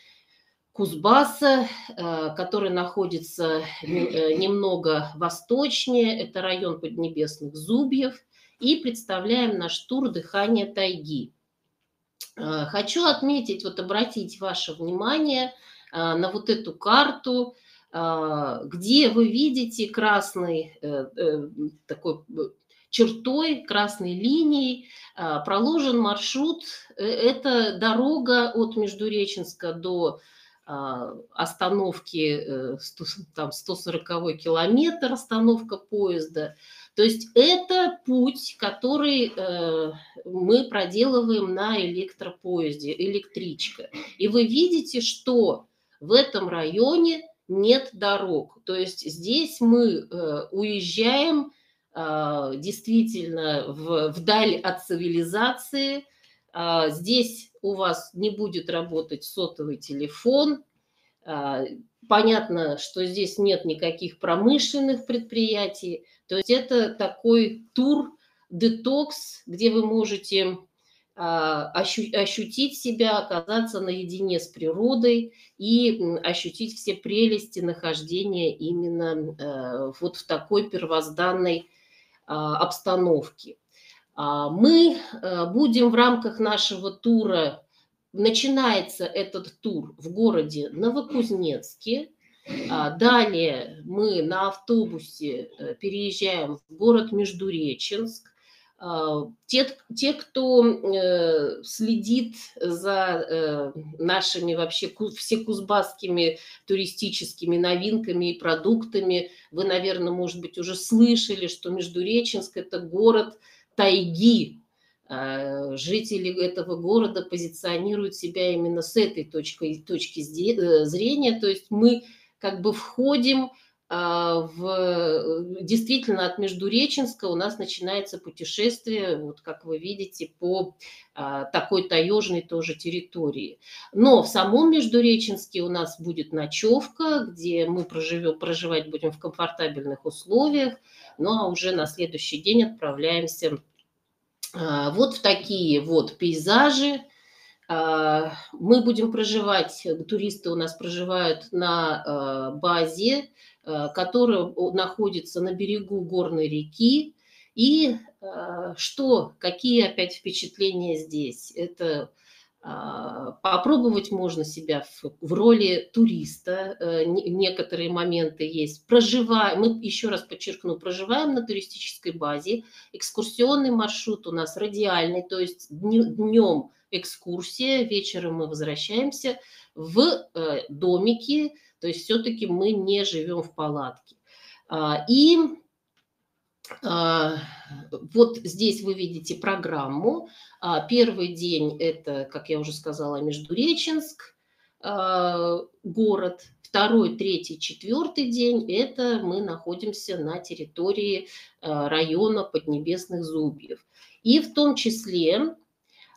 Кузбасса, э, который находится э, немного восточнее, это район Поднебесных Зубьев, и представляем наш тур «Дыхание тайги». Э, хочу отметить, вот обратить ваше внимание на вот эту карту, где вы видите красный такой чертой, красной линией проложен маршрут. Это дорога от Междуреченска до остановки, э, там 140 километр остановка поезда. То есть это путь, который э, мы проделываем на электропоезде, электричка. И вы видите, что в этом районе нет дорог. То есть здесь мы э, уезжаем а, действительно в, вдаль от цивилизации. А, здесь у вас не будет работать сотовый телефон. А, понятно, что здесь нет никаких промышленных предприятий. То есть это такой тур, детокс, где вы можете ощутить себя, оказаться наедине с природой и ощутить все прелести нахождения именно э, вот в такой первозданной а, обстановке. А, мы э, будем в рамках нашего тура, начинается этот тур в городе Новокузнецке, а, Далее мы на автобусе э, переезжаем в город Междуреченск. А, те, те кто э, следит за нашими вообще все кузбасскими туристическими новинками и продуктами, вы, наверное, может быть, уже слышали, что Междуреченск – это город – тайги. А, жители этого города позиционируют себя именно с этой точки, точки э, зрения. То есть мы как бы входим в... Действительно, от Междуреченска у нас начинается путешествие, вот как вы видите, по а, такой таежной тоже территории. Но в самом Междуреченске у нас будет ночевка, где мы проживем, проживать будем в комфортабельных условиях – ну а уже на следующий день отправляемся а, вот в такие вот пейзажи. А, мы будем проживать, туристы у нас проживают на а, базе, которая находится на берегу горной реки. И что, какие опять впечатления здесь? Это а, попробовать можно себя в, в роли туриста. Э, некоторые моменты есть. Проживаем, мы еще раз подчеркну, проживаем на туристической базе. Экскурсионный маршрут у нас радиальный, то есть днем экскурсия, вечером мы возвращаемся в э, домики, то есть все-таки мы не живем в палатке. А, и а, вот здесь вы видите программу. А, первый день – это, как я уже сказала, Междуреченск, город. Второй, третий, четвертый день – это мы находимся на территории района Поднебесных Зубьев. И в том числе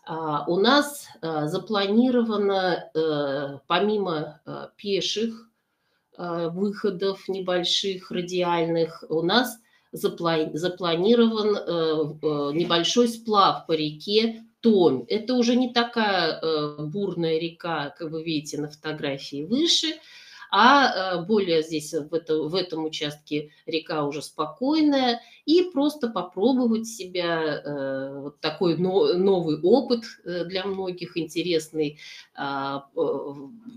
у нас запланировано, э, помимо пеших выходов небольших, радиальных, у нас – запланирован э, э, небольшой сплав по реке Томь. Это уже не такая э, бурная река, как вы видите на фотографии выше, а более здесь в, это, в этом участке река уже спокойная, и просто попробовать себя, вот такой новый опыт для многих интересный, а,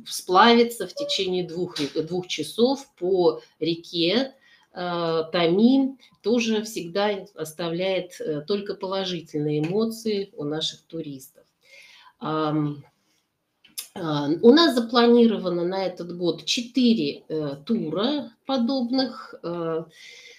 сплавиться в течение двух, двух часов по реке, Э, Тами тоже всегда оставляет э, только положительные эмоции у наших туристов. А, у нас запланировано на этот год 4 э, тура подобных.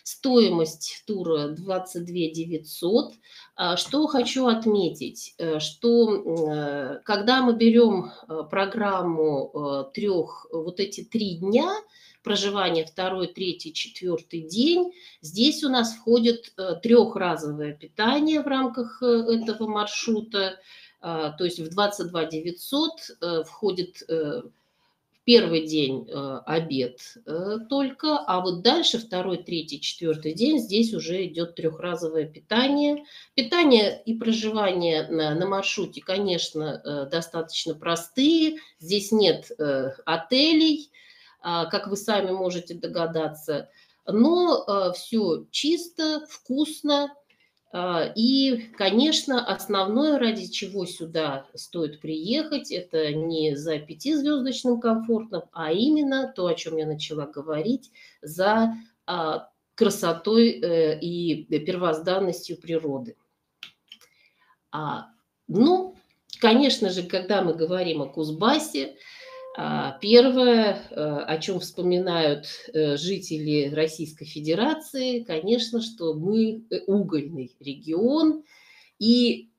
Стоимость тура 22 900. А, что хочу отметить, что когда мы берем программу трех, вот эти три дня – проживания второй, третий, четвертый день. Здесь у нас входит э, трехразовое питание в рамках э, этого маршрута. А, то есть в 22 900 э, входит в первый день обед только, а вот дальше второй, третий, четвертый день здесь уже идет трехразовое питание. Питание и проживание на, на маршруте, конечно, достаточно простые. Здесь нет отелей, а, как вы сами можете догадаться. Но все чисто, вкусно. А, и, конечно, основное, ради чего сюда стоит приехать, это не за пятизвездочным комфортом, а именно то, о чем я начала говорить, за красотой э, и первозданностью природы. Ну, конечно же, когда мы говорим о Кузбассе, а, первое, э, о чем вспоминают э, жители Российской Федерации, конечно, что мы э, угольный регион, и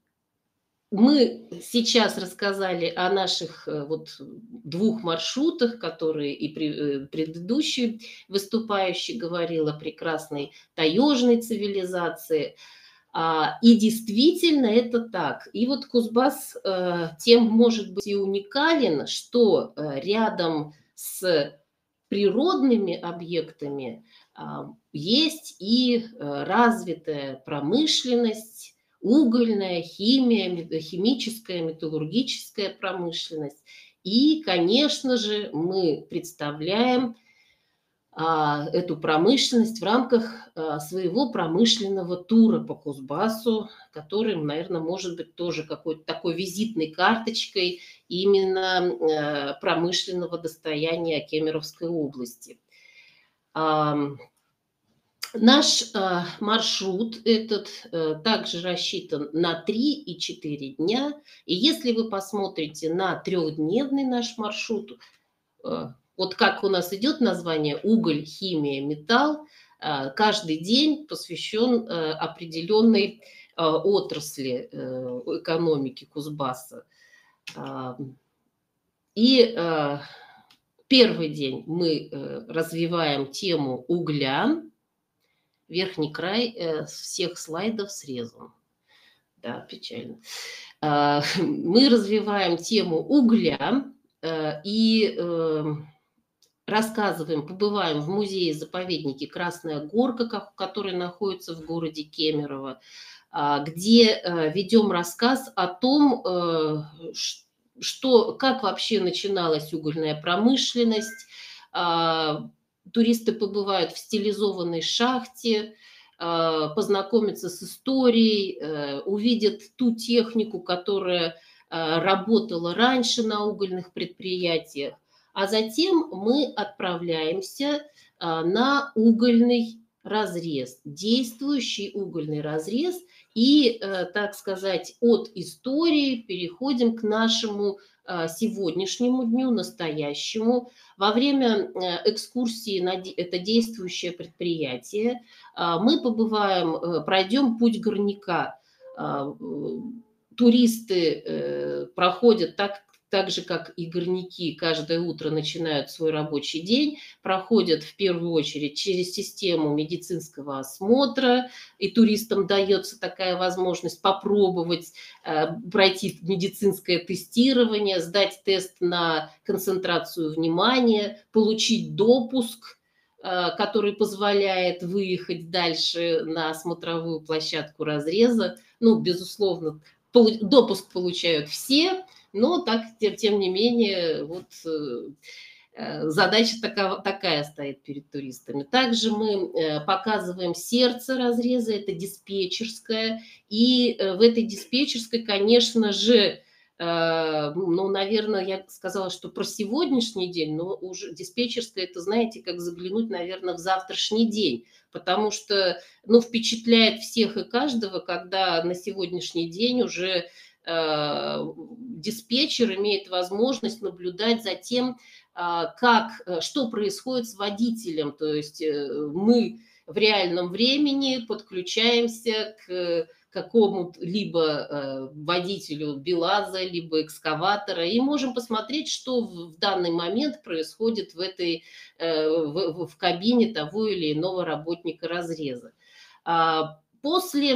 мы сейчас рассказали о наших вот двух маршрутах, которые и предыдущий выступающий говорил о прекрасной таежной цивилизации – а, и действительно это так. И вот Кузбасс э, тем может быть и уникален, что э, рядом с природными объектами а, есть и э, развитая промышленность, угольная, химия, химическая, металлургическая промышленность. И, конечно же, мы представляем а, эту промышленность в рамках а, своего промышленного тура по Кузбассу, который, наверное, может быть тоже какой-то такой визитной карточкой именно э, промышленного достояния Кемеровской области. Наш а, маршрут этот э, также рассчитан на 3 и 4 дня. И если вы посмотрите на трехдневный наш маршрут, э, вот как у нас идет название уголь, химия, металл, а, каждый день посвящен э, определенной а, отрасли э, экономики Кузбасса. И первый день мы э, развиваем тему угля. Верхний край всех слайдов срезан. Да, печально. Мы развиваем тему угля и рассказываем, побываем в музее-заповеднике Красная Горка, который находится в городе Кемерово, а, где э, ведем рассказ о том, э, что, как вообще начиналась угольная промышленность. А, туристы побывают в стилизованной шахте, а, познакомятся с историей, э, увидят ту технику, которая работала раньше на угольных предприятиях а затем мы отправляемся а, на угольный разрез, действующий угольный разрез, и, э, так сказать, от истории переходим к нашему а, сегодняшнему дню, настоящему. Во время э, экскурсии на это действующее предприятие а, мы побываем, э, пройдем путь горняка. Туристы проходят так так же, как и горняки, каждое утро начинают свой рабочий день, проходят в первую очередь через систему медицинского осмотра, и туристам дается такая возможность попробовать э, пройти медицинское тестирование, сдать тест на концентрацию внимания, получить допуск э, который позволяет выехать дальше на смотровую площадку разреза. Ну, безусловно, допуск получают все, но так, тем, тем не менее, вот э, задача такая, такая стоит перед туристами. Также мы э, показываем сердце разреза, это диспетчерская. И э, в этой диспетчерской, конечно же, ну, наверное, я сказала, что про сегодняшний день, но уже диспетчерская, это, знаете, как заглянуть, наверное, в завтрашний день, потому что, ну, впечатляет всех и каждого, когда на сегодняшний день уже диспетчер имеет возможность наблюдать за тем, а, как, э, что происходит с водителем. То есть э, мы в реальном времени подключаемся к какому-либо э, водителю БелАЗа, либо экскаватора, и можем посмотреть, что в данный момент происходит в этой в, в кабине того или иного работника разреза. А, после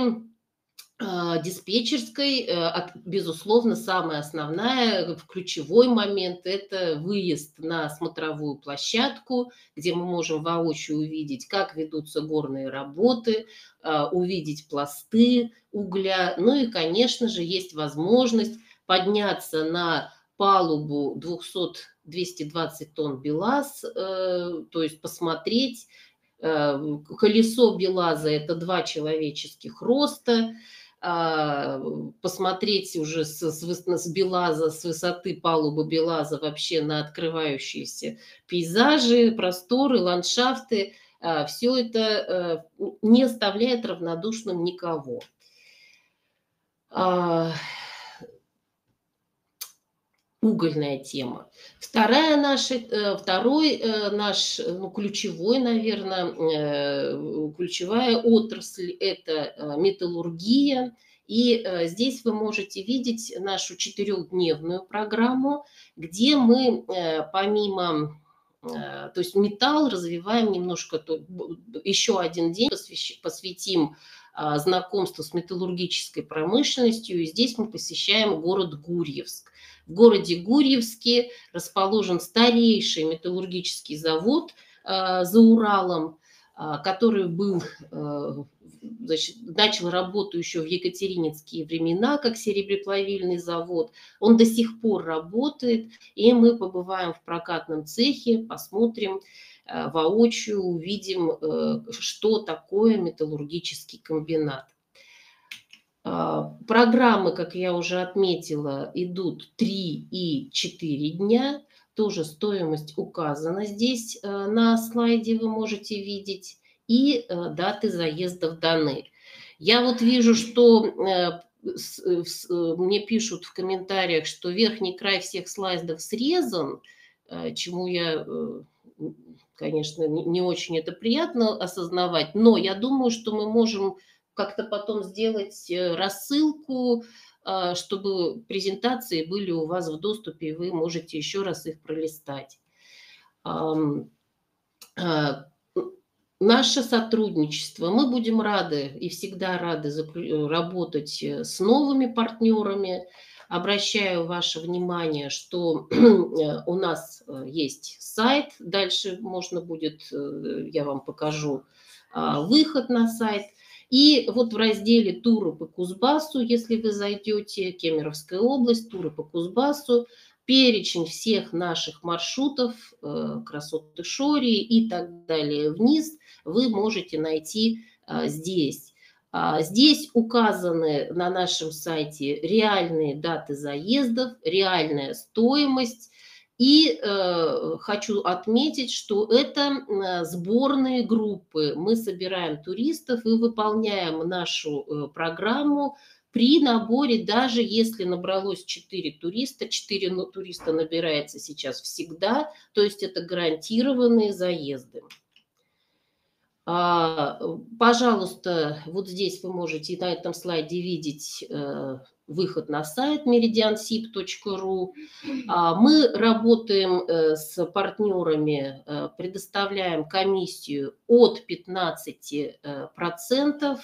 диспетчерской, э, безусловно, самая основная, ключевой момент – это выезд на смотровую площадку, где мы можем воочию увидеть, как ведутся горные работы, а, увидеть пласты угля. Ну и, конечно же, есть возможность подняться на палубу 200-220 тонн БелАЗ, э, то есть посмотреть, э, колесо БелАЗа – это два человеческих роста, посмотреть уже с, с, с Белаза, с высоты палубы Белаза вообще на открывающиеся пейзажи, просторы, ландшафты. А, Все это э, не оставляет равнодушным никого. Угольная тема. Вторая наша, э, второй э, наш ну, ключевой, наверное, э, ключевая отрасль – это металлургия. И здесь вы можете видеть нашу четырехдневную программу, где мы помимо то есть металл развиваем немножко, еще один день посвятим знакомству с металлургической промышленностью. И здесь мы посещаем город Гурьевск. В городе Гурьевске расположен старейший металлургический завод э, за Уралом, э, который был, значит, начал работу еще в Екатерининские времена, как сереброплавильный завод. Он до сих пор работает, и мы побываем в прокатном цехе, посмотрим воочию, увидим, что такое металлургический комбинат. А, программы, как я уже отметила, идут 3 и 4 дня. Тоже стоимость указана здесь э, на слайде, вы можете видеть. И э, даты заездов даны. Я вот вижу, что э, мне пишут в комментариях, что верхний край всех слайдов срезан, чему я, конечно, не очень это приятно осознавать, но я думаю, что мы можем как-то потом сделать э, рассылку, а, чтобы презентации были у вас в доступе, и вы можете еще раз их пролистать. А, наше сотрудничество. Мы будем рады и всегда рады работать э, с новыми партнерами. Обращаю ваше внимание, что у нас э, есть сайт. Дальше можно будет, я вам покажу а, выход на сайт. И вот в разделе «Туры по Кузбассу», если вы зайдете, Кемеровская область, «Туры по Кузбассу», перечень всех наших маршрутов, э, красоты Шори и так далее вниз вы можете найти здесь. А, здесь указаны на нашем сайте реальные даты заездов, реальная стоимость, и э, хочу отметить, что это э, сборные группы. Мы собираем туристов и выполняем нашу э, программу при наборе, даже если набралось 4 туриста, 4 ну, туриста набирается сейчас всегда, то есть это гарантированные заезды. А, пожалуйста, вот здесь вы можете на этом слайде видеть э, выход на сайт meridiansip.ru. А, мы работаем э, с партнерами, э, предоставляем комиссию от 15%.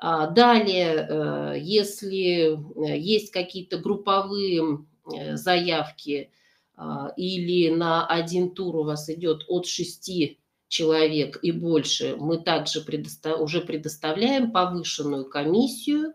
А, далее, если есть какие-то групповые заявки или на один тур у вас идет от 6 человек и больше, мы также предостав... уже предоставляем повышенную комиссию.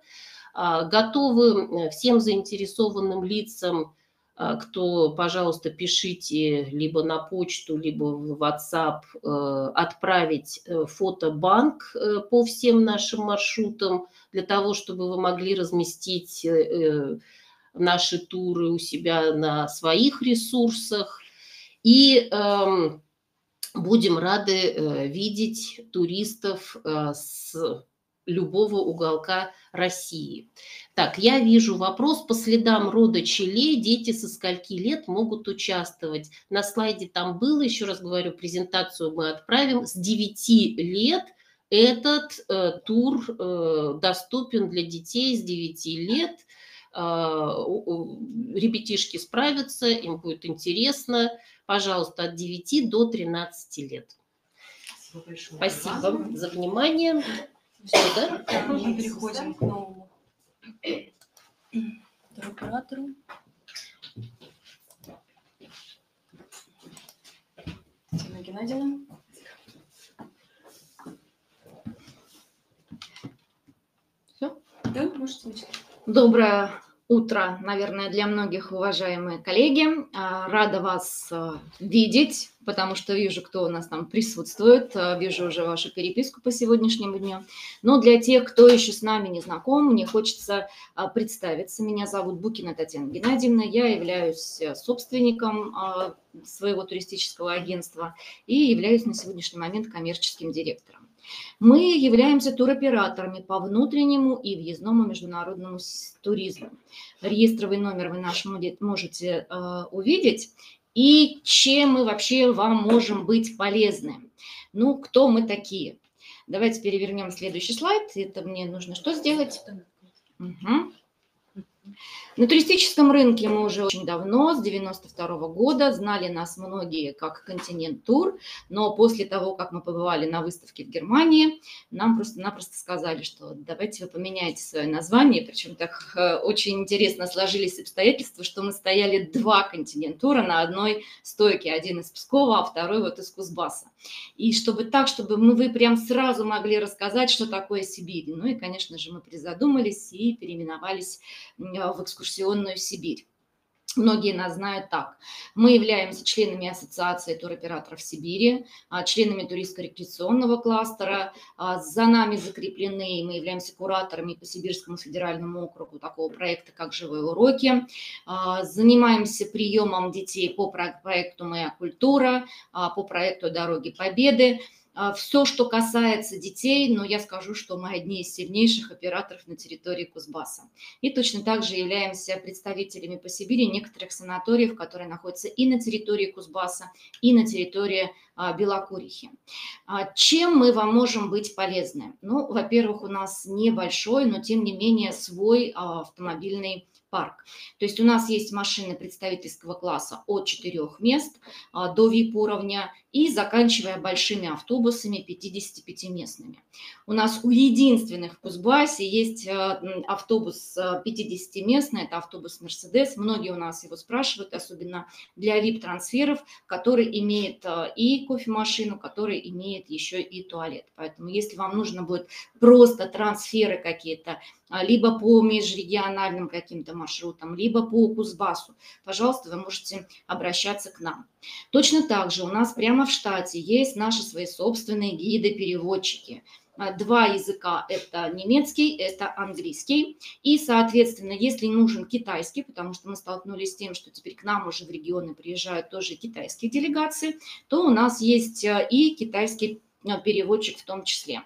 А, готовы всем заинтересованным лицам а, кто, пожалуйста, пишите либо на почту, либо в WhatsApp э, отправить э, фотобанк э, по всем нашим маршрутам для того, чтобы вы могли разместить наши туры у себя на своих ресурсах. И эм, будем рады видеть туристов с любого уголка России. Так, я вижу вопрос по следам рода Челей. Дети со скольки лет могут участвовать? На слайде там было, еще раз говорю, презентацию мы отправим. С 9 лет этот э, тур э, доступен для детей с 9 лет. Э, ребятишки справятся, им будет интересно. Пожалуйста, от 9 до 13 лет. Спасибо, Спасибо за внимание. Все, да? Мы переходим к новому туроператору. Татьяна Геннадьевна. Все? Да, можете начать. Доброе утро, наверное, для многих, уважаемые коллеги. А, рада вас а, видеть, потому что вижу, кто у нас там присутствует, а, вижу уже вашу переписку по сегодняшнему дню. Но для тех, кто еще с нами не знаком, мне хочется представиться. Меня зовут Букина Татьяна Геннадьевна, я являюсь собственником своего туристического агентства и являюсь на сегодняшний момент коммерческим директором. Мы являемся туроператорами по внутреннему и въездному международному туризму. Реестровый номер вы наш можете э, увидеть. И чем мы вообще вам можем быть полезны? Ну, кто мы такие? Давайте перевернем следующий слайд. Это мне нужно что сделать? Угу. На туристическом рынке мы уже очень давно, с 92 -го года, знали нас многие как континент тур, но после того, как мы побывали на выставке в Германии, нам просто-напросто сказали, что давайте вы поменяете свое название, причем так э, очень интересно сложились обстоятельства, что мы стояли два континент тура на одной стойке, один из Пскова, а второй вот из Кузбасса. И чтобы так, чтобы мы, вы прям сразу могли рассказать, что такое Сибирь. Ну и, конечно же, мы призадумались и переименовались в экскурсию экскурсионную Сибирь. Многие нас знают так. Мы являемся членами Ассоциации туроператоров Сибири, а, членами туристско-рекреационного кластера. А, за нами закреплены, мы являемся кураторами по Сибирскому федеральному округу такого проекта, как «Живые уроки». А, занимаемся приемом детей по проекту «Моя культура», по проекту «Дороги Победы». А, Все, что касается детей, но я скажу, что мы одни из сильнейших операторов на территории Кузбасса. И точно так же являемся представителями по Сибири некоторых санаториев, которые находятся и на территории Кузбасса, и на территории а, Белокурихи. А, чем мы вам можем быть полезны? Ну, во-первых, у нас небольшой, но тем не менее свой автомобильный парк. То есть у нас есть машины представительского класса от 4 мест до VIP-уровня и заканчивая большими автобусами 55-местными. У нас у единственных в Кузбассе есть э, автобус 50-местный, э, это автобус Мерседес. Многие у нас его спрашивают, особенно для VIP-трансферов, который имеет э, и кофемашину, который имеет еще и туалет. Поэтому если вам нужно будет просто трансферы какие-то, либо по межрегиональным каким-то маршрутам, либо по Кузбассу, пожалуйста, вы можете обращаться к нам. Точно так же у нас прямо в штате есть наши свои собственные гиды-переводчики. А, два языка – это немецкий, это английский. И, соответственно, если нужен китайский, потому что мы столкнулись с тем, что теперь к нам уже в регионы приезжают тоже китайские делегации, то у нас есть а, и китайский а, переводчик в том числе.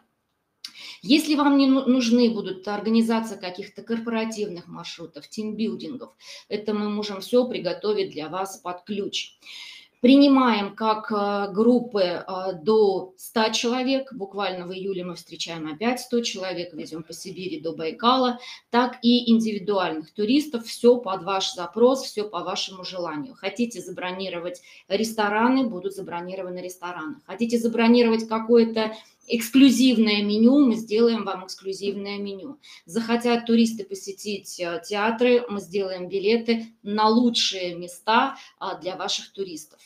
Если вам не ну, нужны будут организация каких-то корпоративных маршрутов, тимбилдингов, это мы можем все приготовить для вас под ключ. Принимаем как э, группы э, до 100 человек, буквально в июле мы встречаем опять 100 человек, везем по Сибири до Байкала, так и индивидуальных туристов, все под ваш запрос, все по вашему желанию. Хотите забронировать рестораны, будут забронированы рестораны. Хотите забронировать какое-то эксклюзивное меню, мы сделаем вам эксклюзивное меню. Захотят туристы посетить э, театры, мы сделаем билеты на лучшие места для ваших туристов.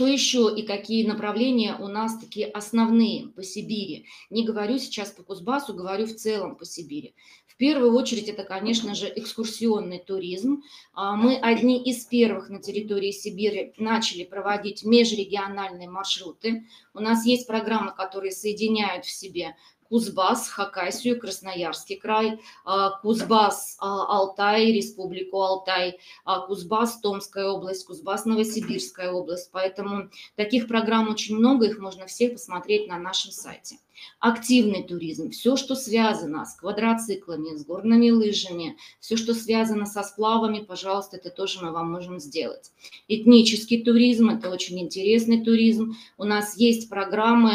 Что еще и какие направления у нас такие основные по Сибири? Не говорю сейчас по Кузбассу, говорю в целом по Сибири. В первую очередь это, конечно же, экскурсионный туризм. А, мы одни из первых на территории Сибири начали проводить межрегиональные маршруты. У нас есть программы, которые соединяют в себе Кузбасс, Хакасию, Красноярский край, а, Кузбасс, а, Алтай, Республику Алтай, а, Кузбасс, Томская область, Кузбасс, Новосибирская область. Поэтому таких программ очень много, их можно все посмотреть на нашем сайте активный туризм, все, что связано с квадроциклами, с горными лыжами, все, что связано со сплавами, пожалуйста, это тоже мы вам можем сделать. Этнический туризм – это очень интересный туризм. У нас есть программы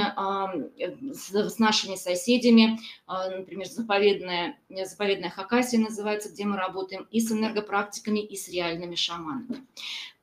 э, с, нашими соседями, э, например, заповедная, заповедная Хакасия называется, где мы работаем и с энергопрактиками, и с реальными шаманами.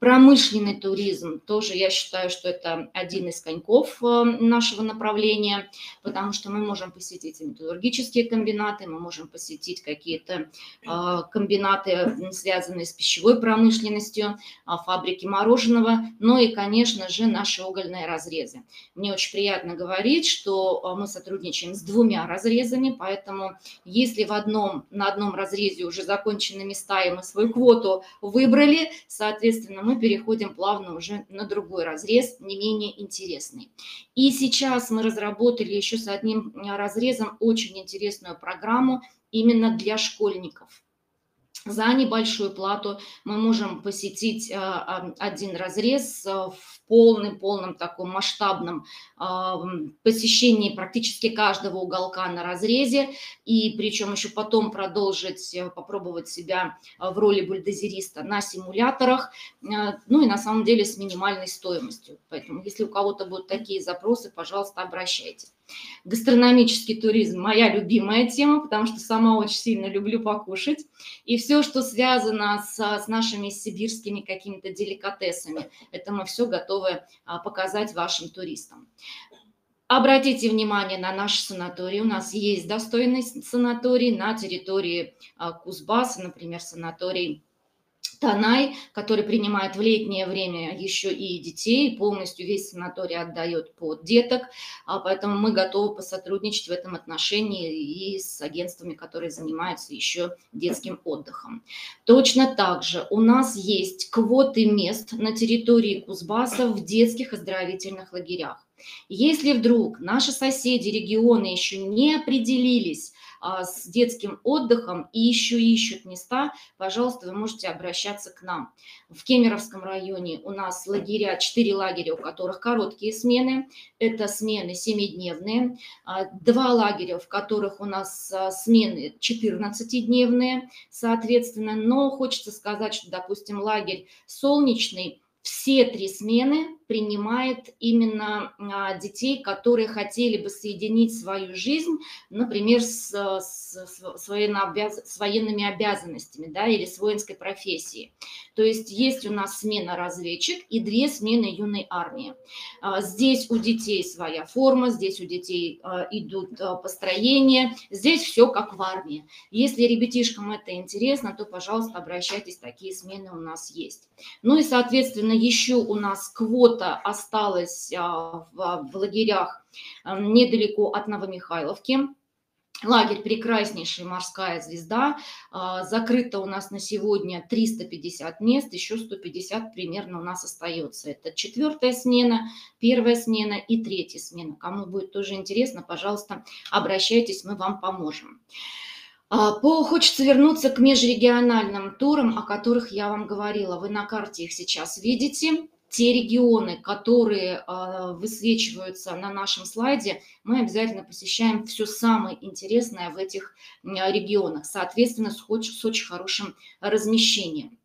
Промышленный туризм тоже, я считаю, что это один из коньков э, нашего направления, потому что мы можем посетить металлургические комбинаты, мы можем посетить какие-то э, комбинаты, связанные с пищевой промышленностью, а, фабрики мороженого, ну и, конечно же, наши угольные разрезы. Мне очень приятно говорить, что э, мы сотрудничаем с двумя разрезами, поэтому если в одном, на одном разрезе уже закончены места, и мы свою квоту выбрали, соответственно, мы мы переходим плавно уже на другой разрез, не менее интересный. И сейчас мы разработали еще с одним разрезом очень интересную программу именно для школьников. За небольшую плату мы можем посетить э, один разрез э, в полном, полном таком масштабном посещении практически каждого уголка на разрезе, и причем еще потом продолжить э, попробовать себя в роли бульдозериста на симуляторах, ну и на самом деле с минимальной стоимостью. Поэтому если у кого-то будут такие запросы, пожалуйста, обращайтесь. Гастрономический туризм – моя любимая тема, потому что сама очень сильно люблю покушать. И все, что связано с, с нашими сибирскими какими-то деликатесами, это мы все готовы а, показать вашим туристам. Обратите внимание на наш санаторий. У нас есть достойный санаторий на территории а, Кузбасса, например, санаторий Танай, который принимает в летнее время еще и детей, полностью весь санаторий отдает под деток, а поэтому мы готовы посотрудничать в этом отношении и с агентствами, которые занимаются еще детским отдыхом. Точно так же у нас есть квоты мест на территории Кузбасса в детских оздоровительных лагерях. Если вдруг наши соседи регионы еще не определились с детским отдыхом и еще ищут места, пожалуйста, вы можете обращаться к нам. В Кемеровском районе у нас лагеря, 4 лагеря, у которых короткие смены. Это смены 7-дневные. А, два лагеря, в которых у нас а, смены 14-дневные, соответственно. Но хочется сказать, что, допустим, лагерь солнечный, все три смены принимает именно а, детей, которые хотели бы соединить свою жизнь, например, с, с, с, военными обязанностями да, или с воинской профессией. То есть есть у нас смена разведчик и две смены юной армии. А, здесь у детей своя форма, здесь у детей а, идут построения, здесь все как в армии. Если ребятишкам это интересно, то, пожалуйста, обращайтесь, такие смены у нас есть. Ну и, соответственно, еще у нас квота что-то осталось а, в, в лагерях а, недалеко от Новомихайловки. Лагерь прекраснейший, морская звезда. А, закрыто у нас на сегодня 350 мест, еще 150 примерно у нас остается. Это четвертая смена, первая смена и третья смена. Кому будет тоже интересно, пожалуйста, обращайтесь, мы вам поможем. По, хочется вернуться к межрегиональным турам, о которых я вам говорила. Вы на карте их сейчас видите те регионы, которые э, высвечиваются на нашем слайде, мы обязательно посещаем все самое интересное в этих регионах, соответственно, с, с очень хорошим размещением.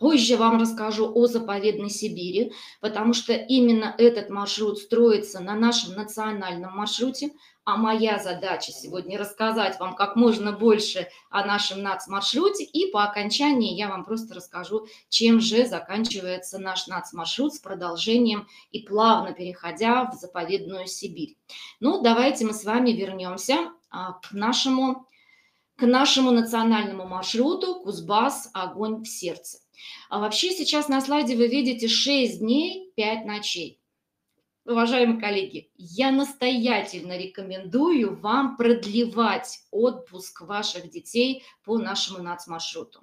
Позже вам расскажу о заповедной Сибири, потому что именно этот маршрут строится на нашем национальном маршруте, а моя задача сегодня рассказать вам как можно больше о нашем НАЦ-маршруте, и по окончании я вам просто расскажу, чем же заканчивается наш НАЦ-маршрут с продолжением и плавно переходя в заповедную Сибирь. Ну, давайте мы с вами вернемся а, к нашему, к нашему национальному маршруту «Кузбасс. Огонь в сердце». А вообще сейчас на слайде вы видите 6 дней, 5 ночей. Уважаемые коллеги, я настоятельно рекомендую вам продлевать отпуск ваших детей по нашему нацмаршруту.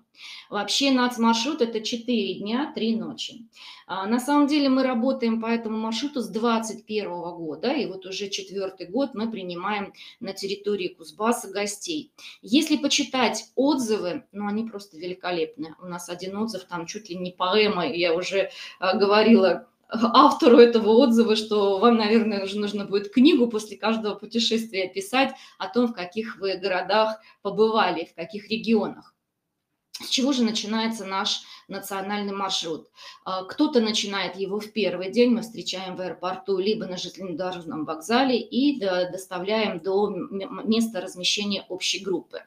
Вообще нацмаршрут – это 4 дня, 3 ночи. А, на самом деле мы работаем по этому маршруту с 2021 года, и вот уже четвертый год мы принимаем на территории Кузбасса гостей. Если почитать отзывы, ну они просто великолепные. У нас один отзыв там чуть ли не поэма, я уже а, говорила автору этого отзыва, что вам, наверное, уже нужно будет книгу после каждого путешествия писать о том, в каких вы городах побывали, в каких регионах. С чего же начинается наш национальный маршрут? А, кто-то начинает его в первый день, мы встречаем в аэропорту, либо на железнодорожном вокзале и доставляем до места размещения общей группы.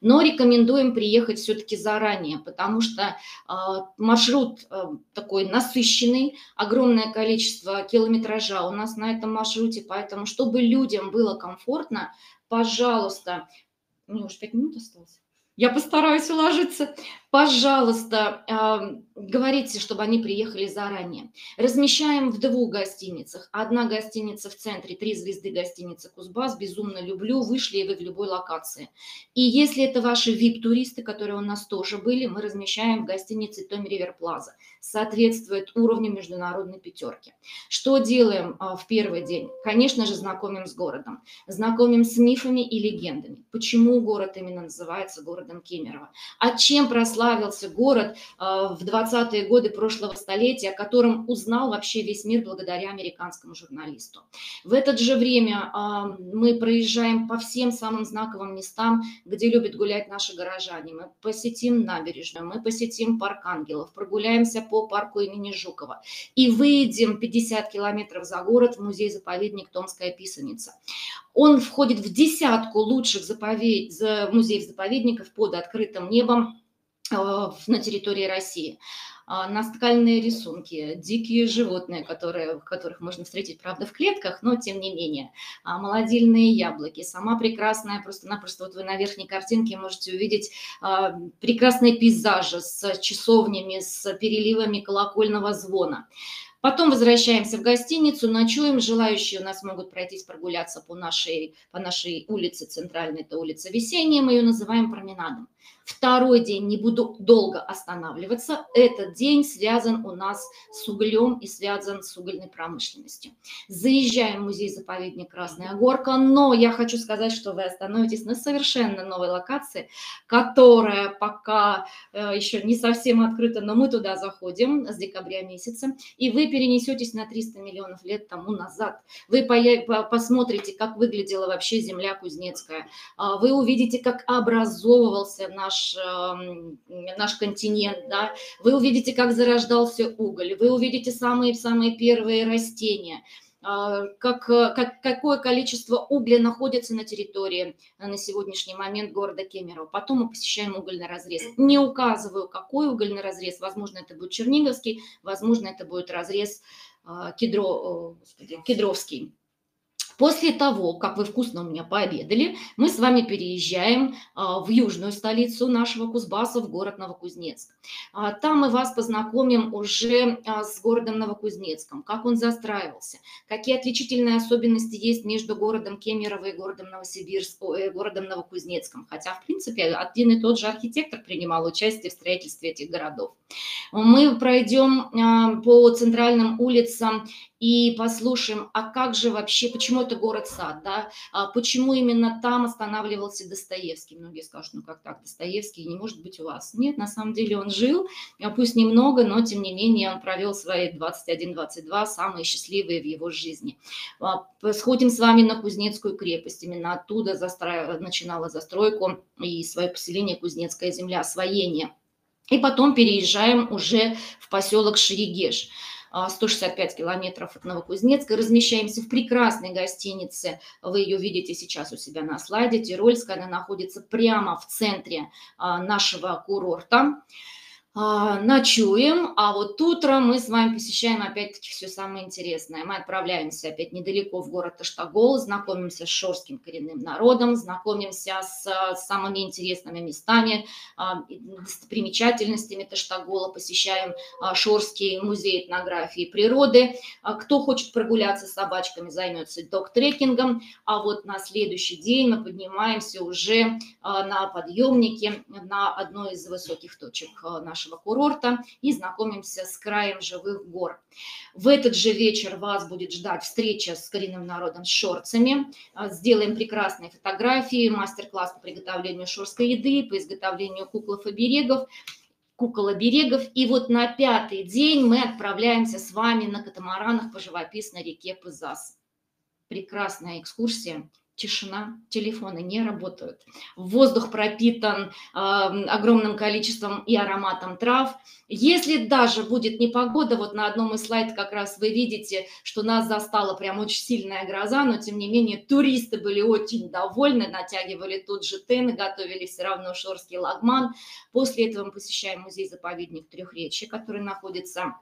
Но рекомендуем приехать все-таки заранее, потому что а, маршрут а, такой насыщенный, огромное количество километража у нас на этом маршруте, поэтому, чтобы людям было комфортно, пожалуйста, мне уже пять минут осталось. Я постараюсь уложиться. Пожалуйста, э, говорите, чтобы они приехали заранее. Размещаем в двух гостиницах. Одна гостиница в центре, три звезды гостиница Кузбасс. Безумно люблю. Вышли вы в любой локации. И если это ваши VIP-туристы, которые у нас тоже были, мы размещаем в гостинице Томи Ривер Плаза. Соответствует уровню международной пятерки. Что делаем э, в первый день? Конечно же, знакомим с городом. Знакомим с мифами и легендами. Почему город именно называется городом Кемерово? А чем прославился прославился город а, в 20-е годы прошлого столетия, о котором узнал вообще весь мир благодаря американскому журналисту. В это же время а, мы проезжаем по всем самым знаковым местам, где любят гулять наши горожане. Мы посетим набережную, мы посетим парк ангелов, прогуляемся по парку имени Жукова и выйдем 50 километров за город в музей-заповедник Томская писаница. Он входит в десятку лучших заповед... музеев-заповедников под открытым небом на территории России. А, наскальные рисунки, дикие животные, которые, которых можно встретить, правда, в клетках, но тем не менее. А, молодильные яблоки, сама прекрасная, просто-напросто вот вы на верхней картинке можете увидеть прекрасные пейзажи с часовнями, с переливами колокольного звона. Потом возвращаемся в гостиницу, ночуем. Желающие у нас могут пройтись прогуляться по нашей, по нашей улице центральной, это улица Весенняя, мы ее называем променадом. Второй день, не буду долго останавливаться, этот день связан у нас с углем и связан с угольной промышленностью. Заезжаем в музей-заповедник Красная Горка, но я хочу сказать, что вы остановитесь на совершенно новой локации, которая пока э, еще не совсем открыта, но мы туда заходим с декабря месяца, и вы перенесетесь на 300 миллионов лет тому назад. Вы посмотрите, как выглядела вообще земля кузнецкая, а вы увидите, как образовывался наш, эм, наш континент, да, вы увидите, как зарождался уголь, вы увидите самые-самые первые растения, как, как, какое количество угля находится на территории э, на сегодняшний момент города Кемерово. Потом мы посещаем угольный разрез. Не указываю, какой угольный разрез. Возможно, это будет Черниговский, возможно, это будет разрез а, Кедро, Кедровский. После того, как вы вкусно у меня пообедали, мы с вами переезжаем а, в южную столицу нашего Кузбасса, в город Новокузнецк. А, там мы вас познакомим уже а, с городом Новокузнецком, как он застраивался, какие отличительные особенности есть между городом Кемерово и городом Новосибирск, и городом Новокузнецком. Хотя, в принципе, один и тот же архитектор принимал участие в строительстве этих городов. Мы пройдем по центральным улицам и послушаем, а как же вообще, почему это город-сад, да, а почему именно там останавливался Достоевский. Многие скажут, ну как так, Достоевский не может быть у вас. Нет, на самом деле он жил, а пусть немного, но тем не менее он провел свои 21-22 самые счастливые в его жизни. А, сходим с вами на Кузнецкую крепость, именно оттуда застро... начинала застройку и свое поселение Кузнецкая земля, освоение. И потом переезжаем уже в поселок Шерегеш. 165 а, километров от Новокузнецка. Размещаемся в прекрасной гостинице. Вы ее видите сейчас у себя на слайде. Тирольская, она находится прямо в центре а, нашего курорта. А, ночуем, а вот утром мы с вами посещаем опять-таки все самое интересное. Мы отправляемся опять недалеко в город Таштагол, знакомимся с шорским коренным народом, знакомимся с, с самыми интересными местами, а, достопримечательностями Таштагола, посещаем а, Шорский музей этнографии и природы. Кто хочет прогуляться с собачками, займется док-трекингом, а вот на следующий день мы поднимаемся уже на подъемнике на одной из высоких точек нашего нашего курорта и знакомимся с краем живых гор. В этот же вечер вас будет ждать встреча с коренным народом с шорцами. А, сделаем прекрасные фотографии, мастер-класс по приготовлению шорской еды, по изготовлению куклов оберегов кукол оберегов. И вот на пятый день мы отправляемся с вами на катамаранах по живописной реке Пызас. Прекрасная экскурсия тишина, телефоны не работают. Воздух пропитан э, огромным количеством и ароматом трав. Если даже будет непогода, вот на одном из слайдов как раз вы видите, что нас застала прям очень сильная гроза, но тем не менее туристы были очень довольны, натягивали тут же тены, готовили все равно шорский лагман. После этого мы посещаем музей-заповедник Трехречья, который находится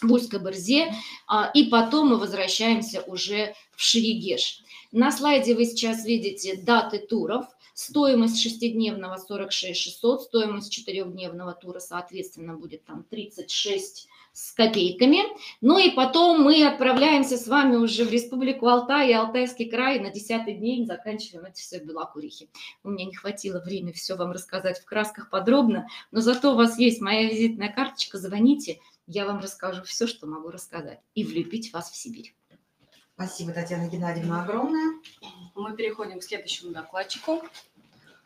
в Ульской-Борзе, а, и потом мы возвращаемся уже в Шерегеш. На слайде вы сейчас видите даты туров. Стоимость шестидневного 46 600, стоимость четырехдневного тура, соответственно, будет там 36 с копейками. Ну и потом мы отправляемся с вами уже в Республику Алтай и Алтайский край на 10 день, заканчиваем это все в Белокурихе. У меня не хватило времени все вам рассказать в красках подробно, но зато у вас есть моя визитная карточка, звоните, я вам расскажу все, что могу рассказать, и влюбить вас в Сибирь. Спасибо, Татьяна Геннадьевна, огромное. Мы переходим к следующему докладчику.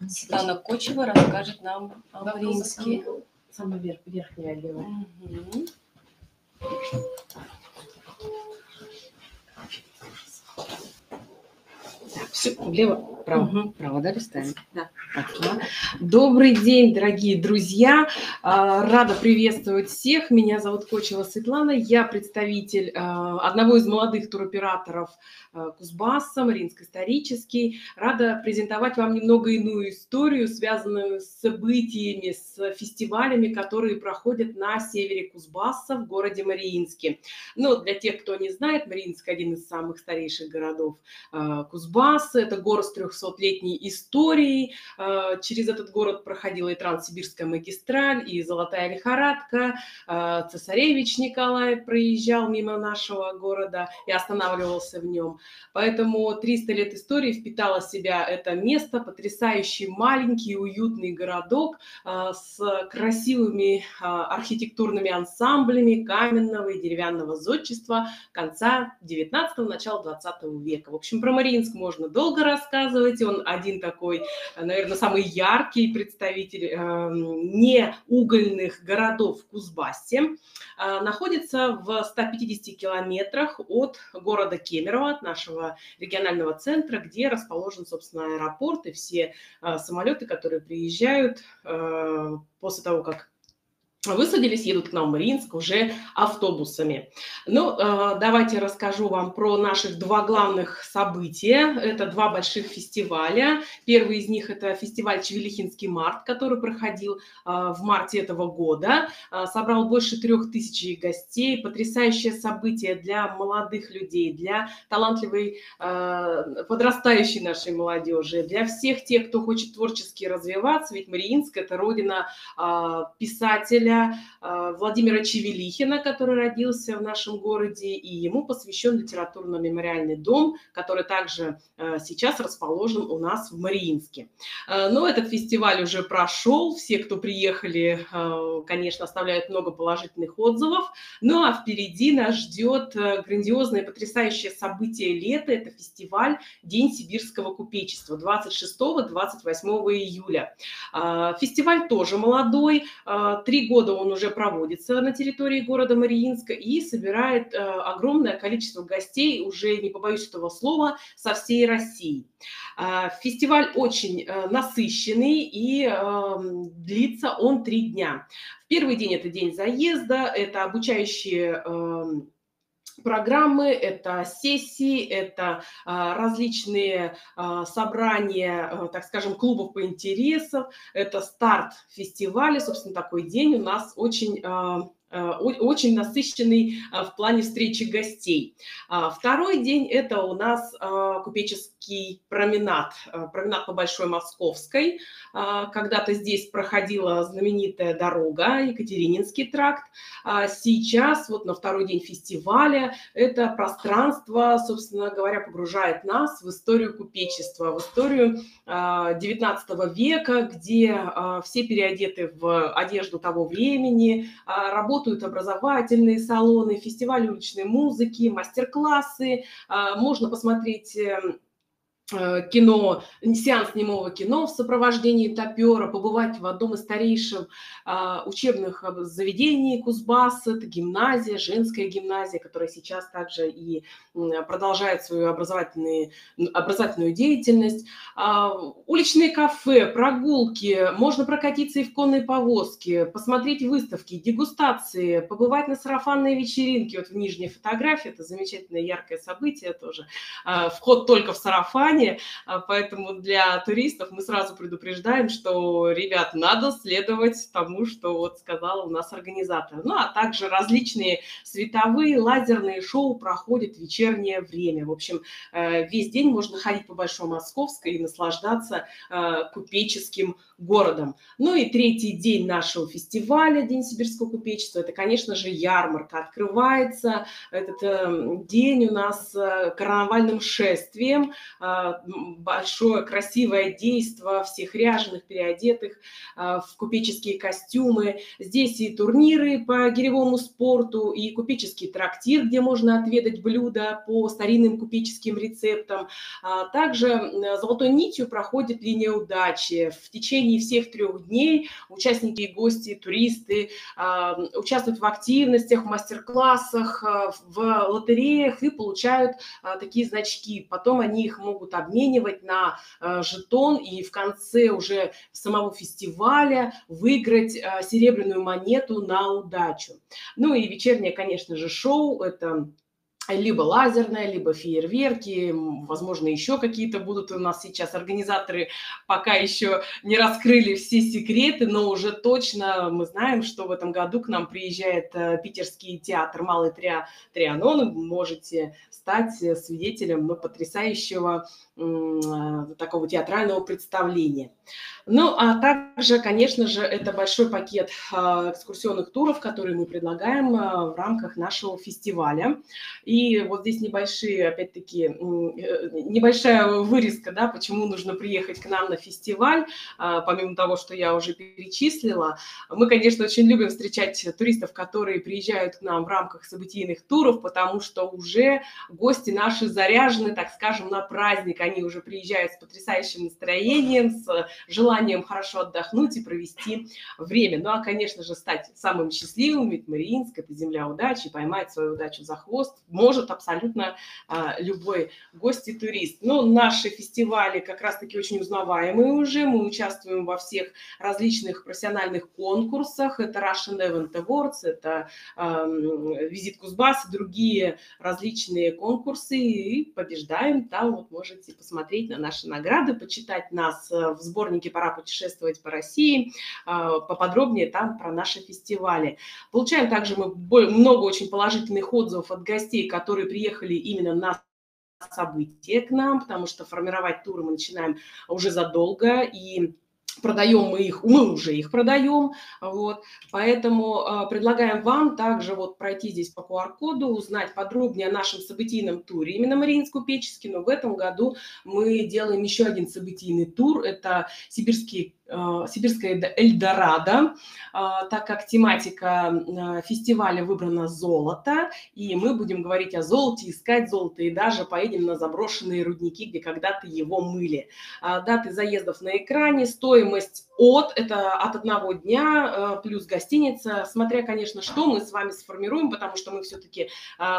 Светлана Кочева расскажет нам о Мариинске. Самая верх, верхняя левая. Мгм. Влево, вправо. Мгм. Право, да, листаем? Да. Ага. Добрый день, дорогие друзья. А, Рада приветствовать всех. Меня зовут Кочева Светлана. Я представитель а, одного из молодых туроператоров а, Кузбасса, Мариинско-исторический. Рада презентовать вам немного иную историю, связанную с событиями, с фестивалями, которые проходят на севере Кузбасса в городе Мариинске. Но для тех, кто не знает, Мариинск один из самых старейших городов а, Кузбасса. Это город с 300-летней историей. А, Через этот город проходила и Транссибирская магистраль, и Золотая лихорадка. А, Цесаревич Николай проезжал мимо нашего города и останавливался в нем. Поэтому 300 лет истории впитало в себя это место, потрясающий маленький уютный городок а, с красивыми архитектурными ансамблями каменного и деревянного зодчества конца 19-го, начала 20 века. В общем, про Мариинск можно долго рассказывать. Он один такой, наверное, самый яркий представитель э, не угольных городов в Кузбассе. Э, находится в 150 километрах от города Кемерово, от нашего регионального центра, где расположен, собственно, аэропорт и все э, самолеты, которые приезжают э, после того, как высадились, едут к нам в Мариинск уже автобусами. Ну, э, давайте расскажу вам про наших два главных события. Это два больших фестиваля. Первый из них – это фестиваль «Чевелихинский март», который проходил э, в марте этого года. Э, собрал больше трех тысяч гостей. Потрясающее событие для молодых людей, для талантливой подрастающей нашей молодежи, для всех тех, кто хочет творчески развиваться. Ведь Мариинск – это родина писателя, а, Владимира Чевелихина, который родился в нашем городе, и ему посвящен литературно-мемориальный дом, который также а, сейчас расположен у нас в Мариинске. А, но этот фестиваль уже прошел, все, кто приехали, конечно, оставляют много положительных отзывов, ну а впереди нас ждет грандиозное потрясающее событие лета, это фестиваль День сибирского купечества 26-28 июля. Фестиваль тоже молодой, три года он уже проводится на территории города Мариинска и собирает э, огромное количество гостей, уже не побоюсь этого слова, со всей России. Э, фестиваль очень э, насыщенный и эм, длится он три дня. В первый день это день заезда, это обучающие эм, программы, это сессии, это а, различные а, собрания, а, так скажем, клубов по интересам, это старт фестиваля. Собственно, такой день у нас очень Э, очень насыщенный э, в плане встречи гостей. А, второй день – это у нас э, купеческий променад, променад по Большой Московской. А, когда-то здесь проходила знаменитая дорога, Екатерининский тракт. А сейчас, вот на второй день фестиваля, это пространство, собственно говоря, погружает нас в историю купечества, в историю XIX века, где все переодеты в одежду того времени, работают работают образовательные салоны, фестивали уличной музыки, мастер-классы. А, можно посмотреть эм, кино, сеанс немого кино в сопровождении топера, побывать в одном из старейших а, учебных заведений Кузбасса, это гимназия, женская гимназия, которая сейчас также и продолжает свою образовательную, образовательную деятельность. А, уличные кафе, прогулки, можно прокатиться и в конной повозке, посмотреть выставки, дегустации, побывать на сарафанной вечеринке. Вот в нижней фотографии, это замечательное яркое событие тоже. А, вход только в сарафане, внимание, а, поэтому для туристов мы сразу предупреждаем, что, ребят, надо следовать тому, что вот сказала у нас организатор. Ну, а также различные световые лазерные шоу проходят в вечернее время. В общем, э, весь день можно ходить по Большой Московской и наслаждаться э, купеческим городом. Ну и третий день нашего фестиваля, День сибирского купечества, это, конечно же, ярмарка. Открывается этот э, день у нас карнавальным шествием, большое красивое действо всех ряженых, переодетых а, в купеческие костюмы. Здесь и турниры по гиревому спорту, и купеческий трактир, где можно отведать блюда по старинным купеческим рецептам. А, также золотой нитью проходит линия удачи. В течение всех трех дней участники и гости, туристы а, участвуют в активностях, в мастер-классах, в лотереях и получают такие значки. Потом они их могут обменивать на э, жетон и в конце уже самого фестиваля выиграть э, серебряную монету на удачу. Ну и вечернее, конечно же, шоу – это либо лазерная, либо фейерверки, возможно, еще какие-то будут у нас сейчас организаторы, пока еще не раскрыли все секреты, но уже точно мы знаем, что в этом году к нам приезжает э, питерский театр «Малый Трианон», можете стать свидетелем ну, потрясающего такого театрального представления. Ну, а также, конечно же, это большой пакет а, экскурсионных туров, которые мы предлагаем а, в рамках нашего фестиваля. И вот здесь небольшие, опять-таки, э, небольшая вырезка, да, почему нужно приехать к нам на фестиваль, а, помимо того, что я уже перечислила. Мы, конечно, очень любим встречать туристов, которые приезжают к нам в рамках событийных туров, потому что уже гости наши заряжены, так скажем, на праздник, они уже приезжают с потрясающим настроением, с желанием хорошо отдохнуть и провести время. Ну а, конечно же, стать самым счастливым, ведь Мариинск – это земля удачи, поймать свою удачу за хвост может абсолютно а, любой гость и турист. Но наши фестивали как раз-таки очень узнаваемые уже, мы участвуем во всех различных профессиональных конкурсах, это Russian Event Awards, это э, Визит Кузбасс и другие различные конкурсы, и побеждаем, там вот можете посмотреть на наши награды, почитать нас э, в сборнике «Пора путешествовать по России», а, поподробнее там про наши фестивали. Получаем также мы много очень положительных отзывов от гостей, которые приехали именно на события к нам, потому что формировать туры мы начинаем уже задолго, и продаем мы их, мы уже их продаем, вот, поэтому э, предлагаем вам также вот пройти здесь по QR-коду, узнать подробнее о нашем событийном туре именно Мариинск-Купеческий, но в этом году мы делаем еще один событийный тур, это сибирский Э, сибирская Эльдорадо, э, так как тематика э, фестиваля выбрана золото, и мы будем говорить о золоте, искать золото, и даже поедем на заброшенные рудники, где когда-то его мыли. Даты заездов на экране, стоимость от, это от одного дня, плюс гостиница, смотря, конечно, что мы с вами сформируем, потому что мы все-таки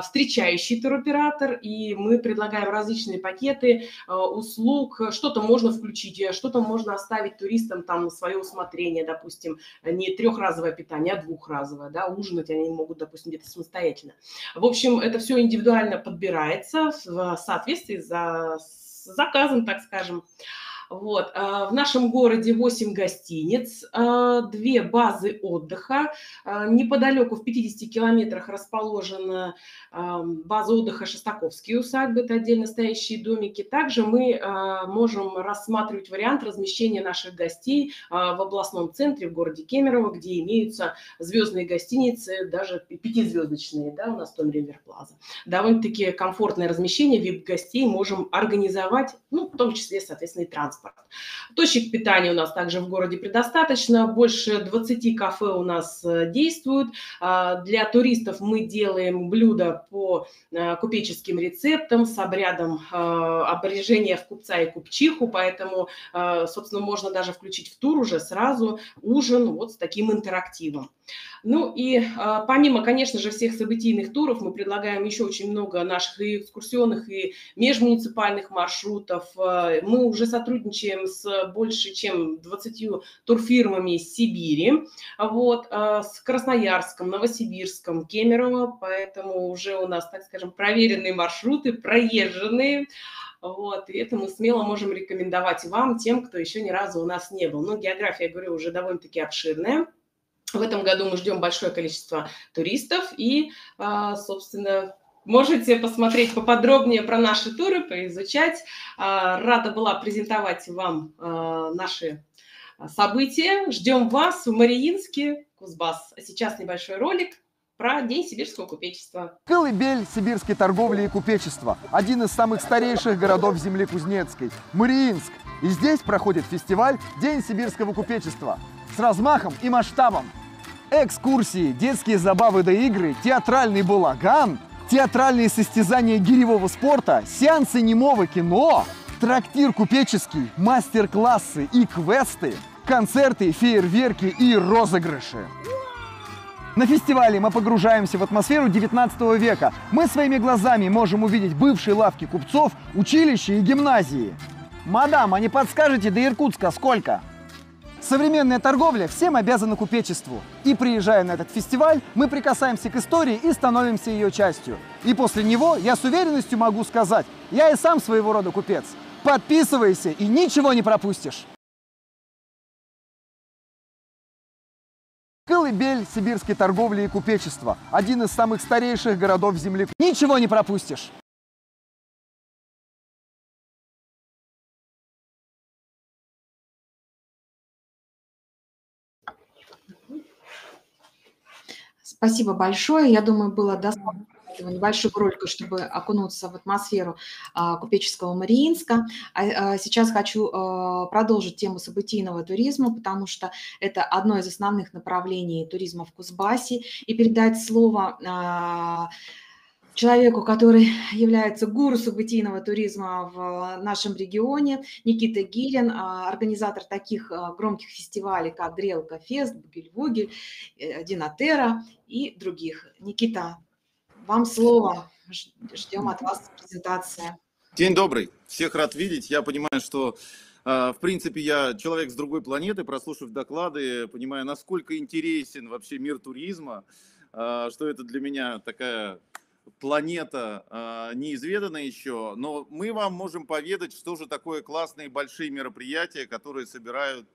встречающий туроператор, и мы предлагаем различные пакеты услуг, что-то можно включить, что-то можно оставить туристам этом там свое усмотрение, допустим, не трехразовое питание, а двухразовое, да, ужинать они могут, допустим, где-то самостоятельно. В общем, это все индивидуально подбирается в соответствии за, заказом, так скажем. Вот. А, в нашем городе 8 гостиниц, а, две базы отдыха. А, неподалеку в 50 километрах расположена база отдыха Шестаковские усадьбы, это отдельно стоящие домики. Также мы можем рассматривать вариант размещения наших гостей в областном центре в городе Кемерово, где имеются звездные гостиницы, даже пятизвездочные, да, у нас Том Ривер Плаза. Довольно-таки комфортное размещение вип-гостей можем организовать, ну, в том числе, соответственно, и транспорт транспорт. Точек питания у нас также в городе предостаточно. Больше 20 кафе у нас э, действуют. А, для туристов мы делаем блюда по э, купеческим рецептам с обрядом э, обрежения в купца и купчиху, поэтому, собственно, можно даже включить в тур уже сразу ужин вот с таким интерактивом. Ну и а, помимо, конечно же, всех событийных туров, мы предлагаем еще очень много наших и экскурсионных, и межмуниципальных маршрутов. А, мы уже сотрудничаем с больше чем 20 турфирмами из Сибири, вот, а, с Красноярском, Новосибирском, Кемерово, поэтому уже у нас, так скажем, проверенные маршруты, проезженные. Вот, и это мы смело можем рекомендовать вам, тем, кто еще ни разу у нас не был. Ну, география, я говорю, уже довольно-таки обширная. В этом году мы ждем большое количество туристов и, а, собственно, можете посмотреть поподробнее про наши туры, поизучать. А, рада была презентовать вам а, наши события. Ждем вас в Мариинске, Кузбасс. А сейчас небольшой ролик про День сибирского купечества. Колыбель сибирской торговли и купечества. Один из самых старейших городов земли Кузнецкой. Мариинск. И здесь проходит фестиваль День сибирского купечества с размахом и масштабом. Экскурсии, детские забавы до игры, театральный балаган, театральные состязания гиревого спорта, сеансы немого кино, трактир купеческий, мастер-классы и квесты, концерты, фейерверки и розыгрыши. На фестивале мы погружаемся в атмосферу 19 века. Мы своими глазами можем увидеть бывшие лавки купцов, училища и гимназии. Мадам, а не подскажете до Иркутска сколько? Современная торговля всем обязана купечеству. И приезжая на этот фестиваль, мы прикасаемся к истории и становимся ее частью. И после него я с уверенностью могу сказать, я и сам своего рода купец. Подписывайся и ничего не пропустишь. Колыбель сибирской торговли и купечества. Один из самых старейших городов земли. Ничего не пропустишь. Спасибо большое. Я думаю, было достаточно небольшого ролика, чтобы окунуться в атмосферу а, купеческого Мариинска. А, а сейчас хочу а, продолжить тему событийного туризма, потому что это одно из основных направлений туризма в Кузбассе. И передать слово а, человеку, который является гуру событийного туризма в нашем регионе, Никита Гирин, а, организатор таких а, громких фестивалей, как Грелка Фест, Бугель-Вугель, э, Динатера и других. Никита, вам слово. Ждем от вас презентации. День добрый. Всех рад видеть. Я понимаю, что в принципе, я человек с другой планеты, прослушав доклады, понимаю, насколько интересен вообще мир туризма, что это для меня такая планета э, неизведана еще, но мы вам можем поведать, что же такое классные большие мероприятия, которые собирают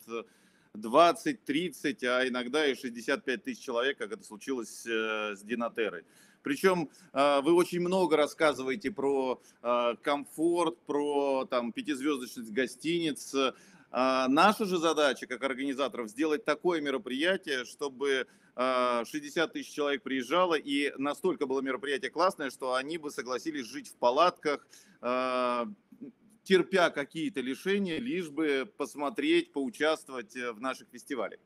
20, 30, а иногда и 65 тысяч человек, как это случилось э, с Динатерой. Причем э, вы очень много рассказываете про э, комфорт, про там, пятизвездочность гостиниц. Э, наша же задача, как организаторов, сделать такое мероприятие, чтобы 60 а, тысяч человек приезжало, и настолько было мероприятие классное, что они бы согласились жить в палатках, а, терпя какие-то лишения, лишь бы посмотреть, поучаствовать э, в наших фестивалях.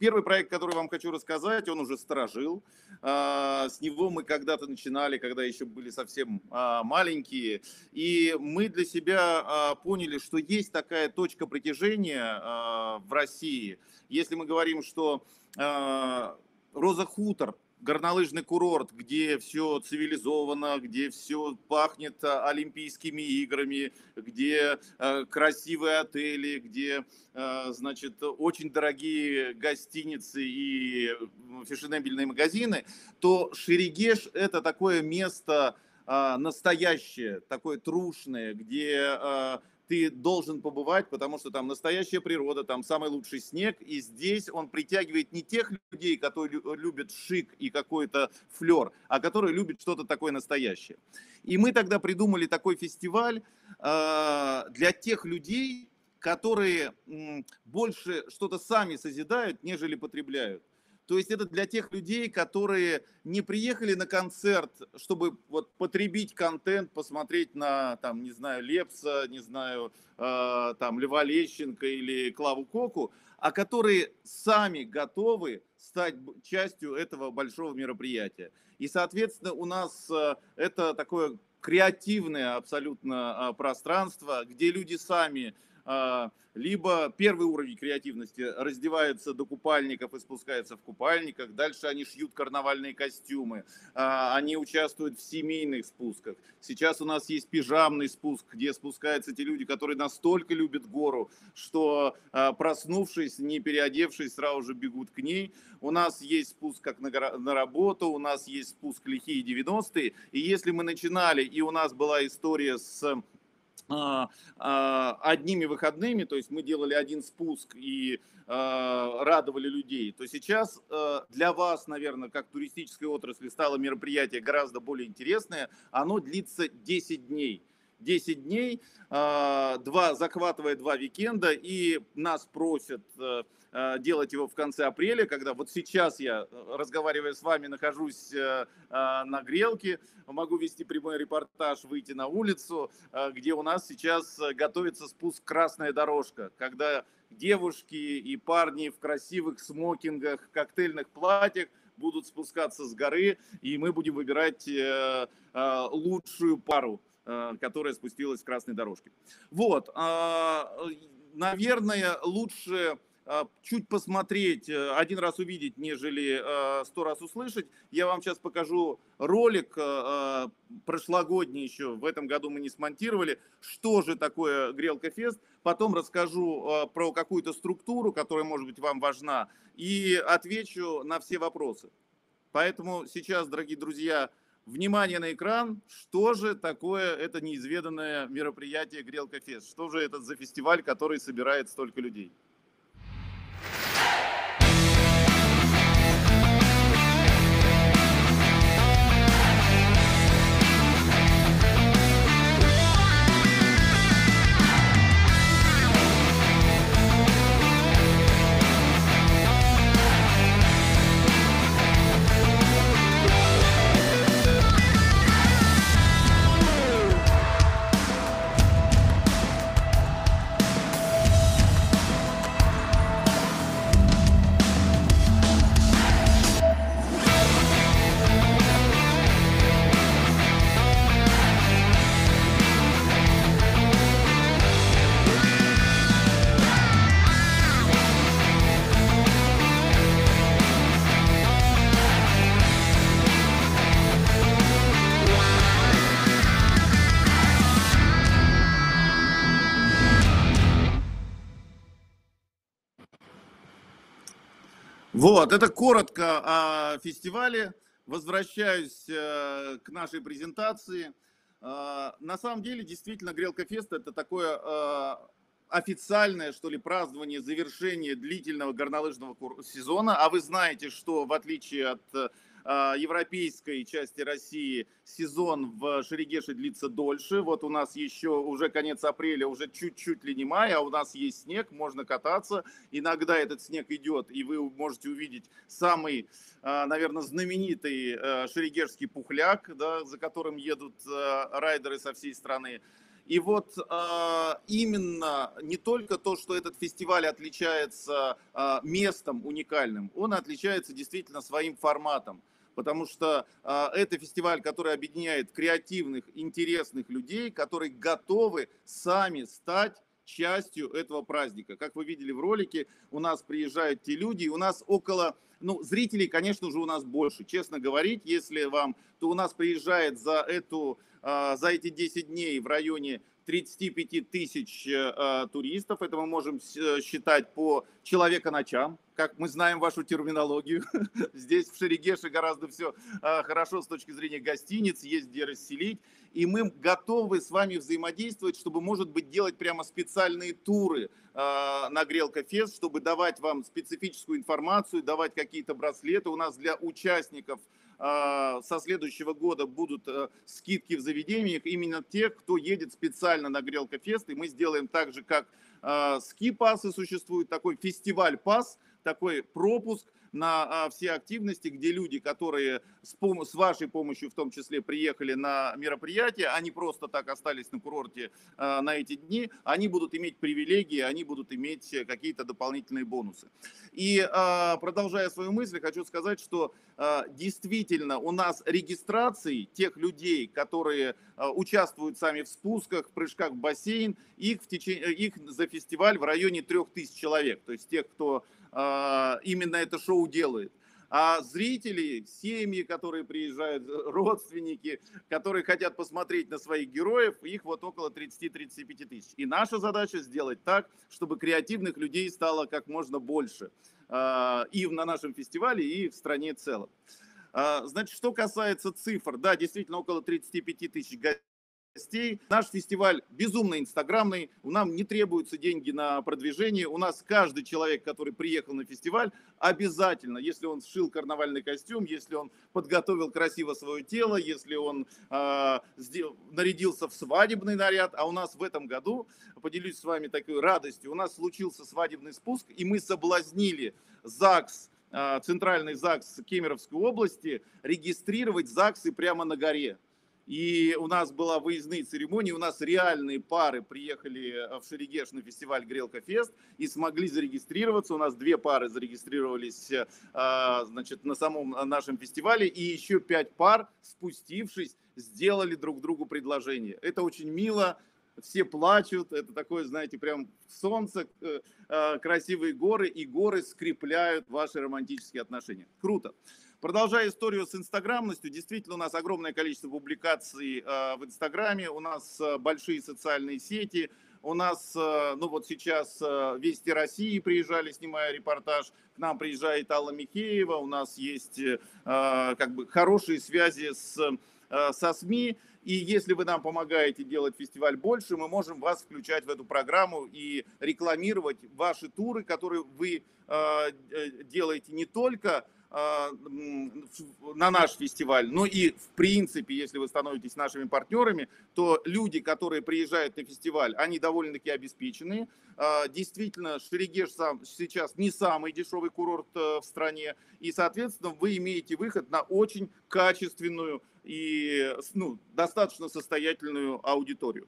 Первый проект, который вам хочу рассказать, он уже сторожил. А, с него мы когда-то начинали, когда еще были совсем маленькие. И мы для себя поняли, что есть такая точка притяжения в России. Если мы говорим, что Роза Хутор горнолыжный курорт, где все цивилизовано, где все пахнет а, Олимпийскими играми, где э, красивые отели, где, э, значит, очень дорогие гостиницы и фешенебельные магазины, то Шерегеш – это такое место э, настоящее, такое трушное, где э, ты должен побывать, потому что там настоящая природа, там самый лучший снег, и здесь он притягивает не тех людей, которые любят шик и какой-то флер, а которые любят что-то такое настоящее. И мы тогда придумали такой фестиваль э, для тех людей, которые больше что-то сами созидают, нежели потребляют. То есть это для тех людей, которые не приехали на концерт, чтобы вот потребить контент, посмотреть на, там, не знаю, Лепса, не знаю, э, там, Льва Лещенко или Клаву Коку, а которые сами готовы стать частью этого большого мероприятия. И, соответственно, у нас э, это такое креативное абсолютно э, пространство, где люди сами либо первый уровень креативности раздеваются до купальников и спускаются в купальниках, дальше они шьют карнавальные костюмы, а, они участвуют в семейных спусках. Сейчас у нас есть пижамный спуск, где спускаются те люди, которые настолько любят гору, что а, проснувшись, не переодевшись, сразу же бегут к ней. У нас есть спуск как на, работу, у нас есть спуск лихие 90-е, и если мы начинали, и у нас была история с а, а, одними выходными, то есть мы делали один спуск и а, радовали людей, то сейчас для вас, наверное, как туристической отрасли стало мероприятие гораздо более интересное, оно длится 10 дней. 10 дней, два, захватывая два викенда, и нас просят Э, делать его в конце апреля, когда вот сейчас я, э, разговаривая с вами, нахожусь э, на грелке, могу вести прямой репортаж, выйти на улицу, где у нас сейчас готовится спуск «Красная дорожка», когда девушки и парни в красивых смокингах, коктейльных платьях будут спускаться с горы, и мы будем выбирать лучшую пару которая спустилась с красной дорожки. Вот, наверное, лучше а, чуть посмотреть, э, один раз увидеть, нежели э, сто раз услышать. Я вам сейчас покажу ролик э, прошлогодний еще, в этом году мы не смонтировали, что же такое Грелка Фест. Потом расскажу про какую-то структуру, которая может быть вам важна, и отвечу на все вопросы. Поэтому сейчас, дорогие друзья, внимание на экран. Что же такое это неизведанное мероприятие Грелка Фест? Что же это за фестиваль, который собирает столько людей? Вот, это коротко о фестивале. Возвращаюсь э, к нашей презентации. Э, на самом деле, действительно, Грелка Фест это такое э, официальное, что ли, празднование завершения длительного горнолыжного сезона. А вы знаете, что в отличие от а, европейской части России сезон в Шерегеше длится дольше. Вот у нас еще уже конец апреля, уже чуть-чуть ли не май, а у нас есть снег, можно кататься. Иногда этот снег идет, и вы можете увидеть самый, а, наверное, знаменитый а, шерегешский пухляк, да, за которым едут райдеры со всей страны. И вот э, именно не только то, что этот фестиваль отличается э, местом уникальным, он отличается действительно своим форматом. Потому что э, это фестиваль, который объединяет креативных, интересных людей, которые готовы сами стать частью этого праздника. Как вы видели в ролике, у нас приезжают те люди, у нас около, ну, зрителей, конечно же, у нас больше. Честно говорить, если вам, то у нас приезжает за эту, а, за эти 10 дней в районе 35 тысяч э, туристов. Это мы можем э, считать по человека ночам, как мы знаем вашу терминологию. Здесь в Шерегеше гораздо все э, хорошо с точки зрения гостиниц, есть где расселить. И мы готовы с вами взаимодействовать, чтобы, может быть, делать прямо специальные туры э, на Грелка Фест, чтобы давать вам специфическую информацию, давать какие-то браслеты. У нас для участников со следующего года будут э, скидки в заведениях именно тех, кто едет специально на Грелка Фест, и мы сделаем так же, как а, ски-пасы существуют, такой фестиваль-пас, такой пропуск – на а, все активности, где люди, которые с, пом- с вашей помощью в том числе приехали на мероприятие, они просто так остались на курорте а, на эти дни, они будут иметь привилегии, они будут иметь какие-то дополнительные бонусы. И а, продолжая свою мысль, хочу сказать, что действительно у нас регистрации тех людей, которые участвуют сами в спусках, прыжках в бассейн, их, в течение, их за фестиваль в районе 3000 человек. То есть тех, кто именно это шоу делает. А зрители, семьи, которые приезжают, родственники, которые хотят посмотреть на своих героев, их вот около 30-35 тысяч. И наша задача сделать так, чтобы креативных людей стало как можно больше. А, и на нашем фестивале, и в стране в целом. А, значит, что касается цифр, да, действительно около 35 тысяч гостей. Наш фестиваль безумно инстаграмный, у нам не требуются деньги на продвижение. У нас каждый человек, который приехал на фестиваль, обязательно, если он сшил карнавальный костюм, если он подготовил красиво свое тело, если он э, сделал, нарядился в свадебный наряд, а у нас в этом году, поделюсь с вами такой радостью, у нас случился свадебный спуск, и мы соблазнили ЗАГС, а, центральный ЗАГС Кемеровской области, регистрировать ЗАГСы прямо на горе. И у нас была выездные церемонии, у нас реальные пары приехали э, в Шерегеш на фестиваль Грелка Фест и смогли зарегистрироваться. У нас две пары зарегистрировались э, значит, на самом нашем фестивале, и еще пять пар, спустившись, сделали друг другу предложение. Это очень мило, все плачут, это такое, знаете, прям солнце, э, красивые горы, и горы скрепляют ваши романтические отношения. Круто. Продолжая историю с инстаграмностью, действительно у нас огромное количество публикаций э, в инстаграме, у нас э, большие социальные сети, у нас, э, ну вот сейчас Вести России приезжали, снимая репортаж, к нам приезжает Алла Михеева, у нас есть как бы хорошие связи с, со СМИ, и если вы нам помогаете делать фестиваль больше, мы можем вас включать в эту программу и рекламировать ваши туры, которые вы делаете не только на наш фестиваль, но и в принципе, если вы становитесь нашими партнерами, то люди, которые приезжают на фестиваль, они довольно-таки обеспеченные. А, действительно, Шерегеш сам сейчас не самый дешевый курорт э, в стране, и, соответственно, вы имеете выход на очень качественную и ну, достаточно состоятельную аудиторию.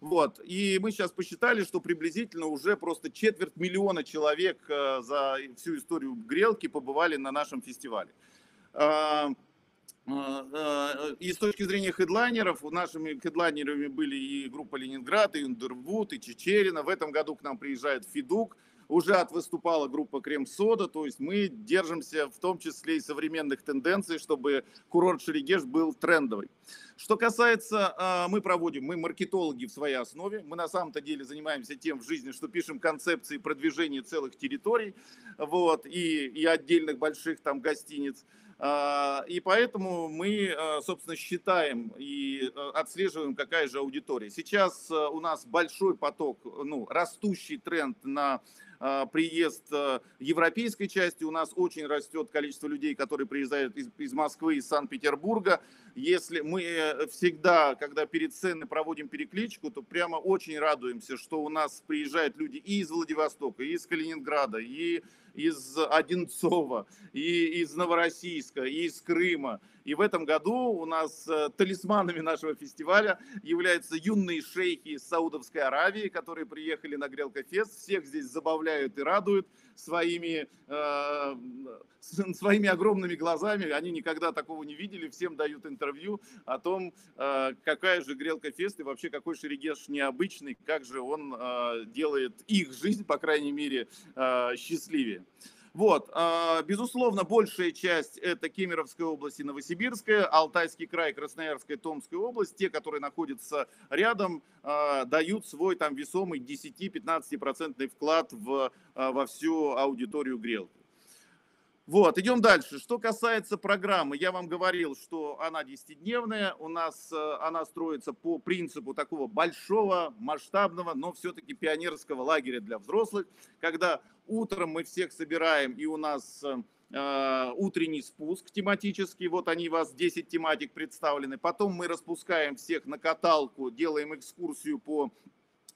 Вот. И мы сейчас посчитали, что приблизительно уже просто четверть миллиона человек э, за всю историю грелки побывали на нашем фестивале. А, а, и с точки зрения хедлайнеров, нашими хедлайнерами были и группа Ленинград, и Ундервуд, и Чечерина. В этом году к нам приезжает Фидук, уже отвыступала группа Крем-Сода, то есть мы держимся в том числе и современных тенденций, чтобы курорт Шерегеш был трендовый. Что касается, а, мы проводим, мы маркетологи в своей основе, мы на самом-то деле занимаемся тем в жизни, что пишем концепции продвижения целых территорий, вот, и, и отдельных больших там гостиниц. А, и поэтому мы, а, собственно, считаем и отслеживаем, какая же аудитория. Сейчас у нас большой поток, ну, растущий тренд на приезд а, европейской части. У нас очень растет количество людей, которые приезжают из, из Москвы, из Санкт-Петербурга. Если мы э, всегда, когда перед сценой проводим перекличку, то прямо очень радуемся, что у нас приезжают люди и из Владивостока, и из Калининграда, и из Одинцова, и из Новороссийска, и из Крыма. И в этом году у нас э, талисманами нашего фестиваля являются юные шейхи из Саудовской Аравии, которые приехали на Грелка Фест. Всех здесь забавляют и радуют своими, э, своими огромными глазами. Они никогда такого не видели. Всем дают интервью о том, э, какая же Грелка Фест и вообще какой Шерегеш необычный, как же он э, делает их жизнь, по крайней мере, э, счастливее. Вот, а, безусловно, большая часть это Кемеровская область и Новосибирская, Алтайский край, Красноярская, Томская область, те, которые находятся рядом, а, дают свой там весомый 10-15% вклад в, а, во всю аудиторию грелки. Вот, идем дальше. Что касается программы, я вам говорил, что она 10-дневная, у нас она строится по принципу такого большого, масштабного, но все-таки пионерского лагеря для взрослых, когда утром мы всех собираем, и у нас э, э утренний спуск тематический, вот они у вас 10 тематик представлены, потом мы распускаем всех на каталку, делаем экскурсию по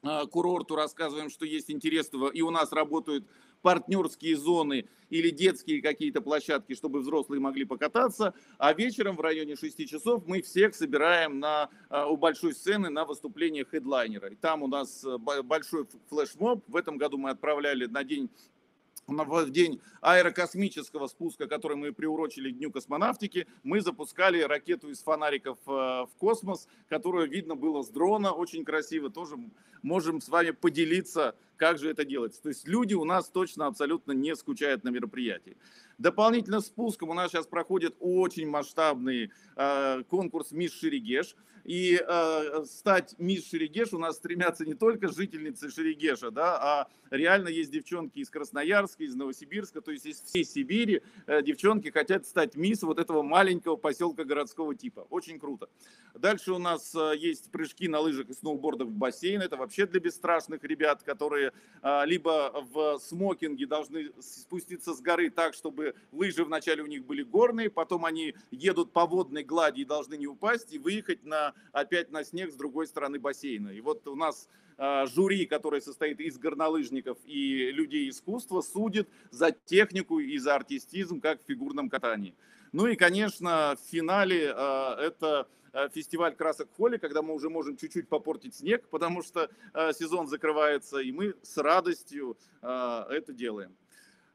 э, курорту, рассказываем, что есть интересного, и у нас работают партнерские зоны или детские какие-то площадки, чтобы взрослые могли покататься, а вечером в районе 6 часов мы всех собираем на, а, у большой сцены на выступление хедлайнера. И там у нас э, большой флешмоб. В этом году мы отправляли на день в день аэрокосмического спуска, который мы приурочили к Дню космонавтики, мы запускали ракету из фонариков э, в космос, которую видно было с дрона, очень красиво, тоже можем с вами поделиться, как же это делается. То есть люди у нас точно абсолютно не скучают на мероприятии. Дополнительно спуском у нас сейчас проходит очень масштабный э, конкурс «Мисс Шерегеш», и э, стать мисс Шерегеш у нас стремятся не только жительницы Шерегеша, да, а реально есть девчонки из Красноярска, из Новосибирска, то есть из всей Сибири э, девчонки хотят стать мисс вот этого маленького поселка городского типа. Очень круто. Дальше у нас э, есть прыжки на лыжах и сноубордах в бассейн. Это вообще для бесстрашных ребят, которые э, либо в смокинге должны спуститься с горы так, чтобы лыжи вначале у них были горные, потом они едут по водной глади и должны не упасть, и выехать на опять на снег с другой стороны бассейна. И вот у нас а, жюри, которое состоит из горнолыжников и людей искусства, судит за технику и за артистизм, как в фигурном катании. Ну и, конечно, в финале а, это а, фестиваль красок Холи, когда мы уже можем чуть-чуть попортить снег, потому что сезон закрывается, и мы с радостью это делаем.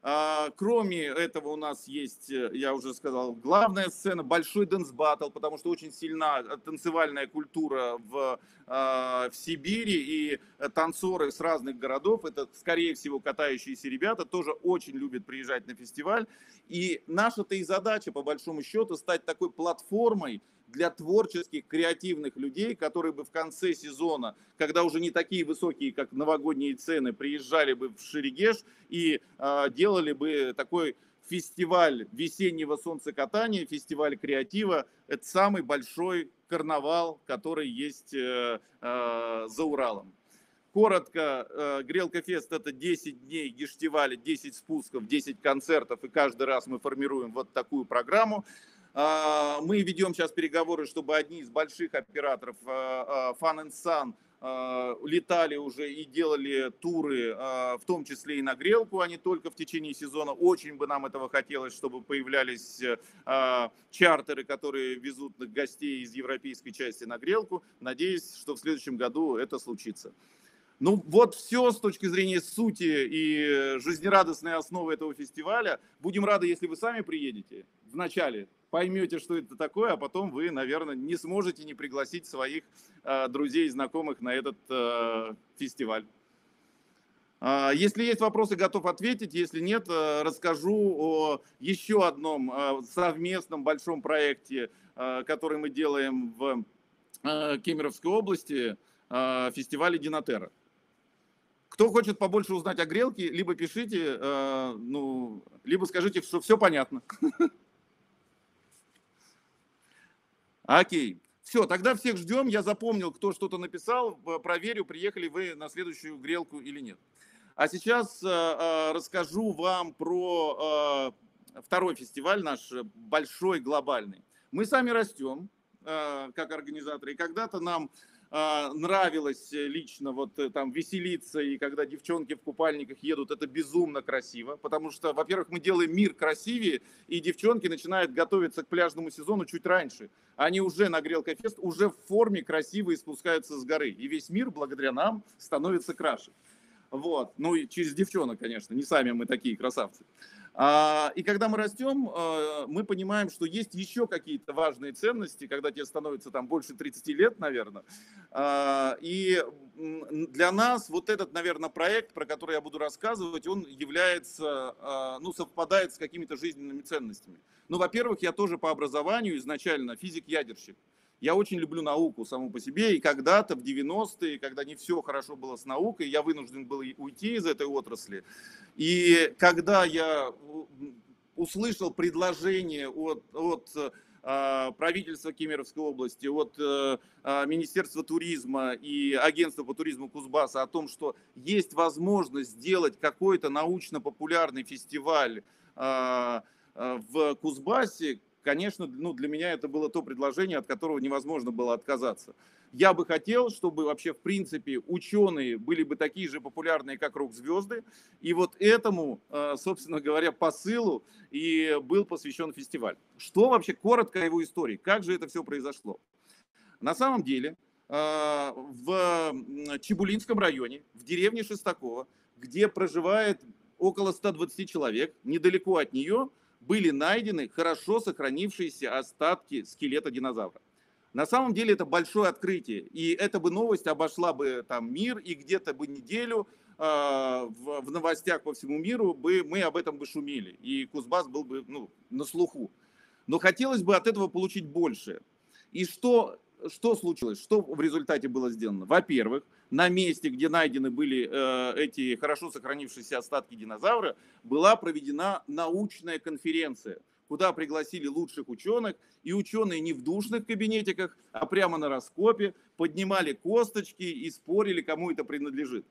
А, кроме этого у нас есть, э, я уже сказал, главная сцена, большой dance battle, потому что очень сильна э, танцевальная культура в, в Сибири, и э, танцоры с разных городов, это, скорее всего, катающиеся ребята, тоже очень любят приезжать на фестиваль. И наша-то и задача, по большому счету, стать такой платформой, для творческих, креативных людей, которые бы в конце сезона, когда уже не такие высокие, как новогодние цены, приезжали бы в Шерегеш и э, делали бы такой фестиваль весеннего солнцекатания, фестиваль креатива. Это самый большой карнавал, который есть э, э, за Уралом. Коротко, э, Грелка Фест это 10 дней гештиваля, 10 спусков, 10 концертов, и каждый раз мы формируем вот такую программу. А, мы ведем сейчас переговоры, чтобы одни из больших операторов, а, а, Fun and Sun, летали уже и делали туры, в том числе и на грелку, а не только в течение сезона. Очень бы нам этого хотелось, чтобы появлялись чартеры, которые везут гостей из европейской части на грелку. Надеюсь, что в следующем году это случится. Ну вот все с точки зрения сути и жизнерадостной основы этого фестиваля. Будем рады, если вы сами приедете в начале поймете, что это такое, а потом вы, наверное, не сможете не пригласить своих э, друзей и знакомых на этот э, фестиваль. Э, если есть вопросы, готов ответить. Если нет, э, расскажу о еще одном э, совместном большом проекте, э, который мы делаем в э, Кемеровской области, э, фестивале Динотера. Кто хочет побольше узнать о грелке, либо пишите, э, ну, либо скажите, что все понятно. Окей. Все, тогда всех ждем. Я запомнил, кто что-то написал. Проверю, приехали вы на следующую грелку или нет. А сейчас э, э, расскажу вам про э, второй фестиваль наш, большой, глобальный. Мы сами растем, э, как организаторы. И когда-то нам а, нравилось лично вот э, там веселиться, и когда девчонки в купальниках едут, это безумно красиво, потому что, во-первых, мы делаем мир красивее, и девчонки начинают готовиться к пляжному сезону чуть раньше. Они уже на Грелка Фест, уже в форме красивые спускаются с горы, и весь мир благодаря нам становится краше. Вот. Ну и через девчонок, конечно, не сами мы такие красавцы. А, и когда мы растем, а, мы понимаем, что есть еще какие-то важные ценности, когда тебе становится там больше 30 лет, наверное. А, и для нас вот этот, наверное, проект, про который я буду рассказывать, он является, ну, совпадает с какими-то жизненными ценностями. Ну, во-первых, я тоже по образованию изначально физик-ядерщик. Я очень люблю науку саму по себе, и когда-то в 90-е, когда не все хорошо было с наукой, я вынужден был уйти из этой отрасли. И когда я услышал предложение от, от а, правительства Кемеровской области, от э, а, Министерства туризма и Агентства по туризму Кузбасса о том, что есть возможность сделать какой-то научно-популярный фестиваль а, в Кузбассе, конечно, ну, для меня это было то предложение, от которого невозможно было отказаться. Я бы хотел, чтобы вообще, в принципе, ученые были бы такие же популярные, как рок-звезды. И вот этому, э, собственно говоря, посылу и был посвящен фестиваль. Что вообще коротко его истории? Как же это все произошло? На самом деле, э, в Чебулинском районе, в деревне Шестакова, где проживает около 120 человек, недалеко от нее – были найдены хорошо сохранившиеся остатки скелета динозавра. На самом деле это большое открытие, и эта бы новость обошла бы там мир, и где-то бы неделю э, в, в новостях по всему миру бы мы об этом бы шумели, и Кузбасс был бы ну, на слуху. Но хотелось бы от этого получить больше. И что что случилось? Что в результате было сделано? Во-первых, на месте, где найдены были э, эти хорошо сохранившиеся остатки динозавра, была проведена научная конференция, куда пригласили лучших ученых, и ученые не в душных кабинетиках, а прямо на раскопе поднимали косточки и спорили, кому это принадлежит.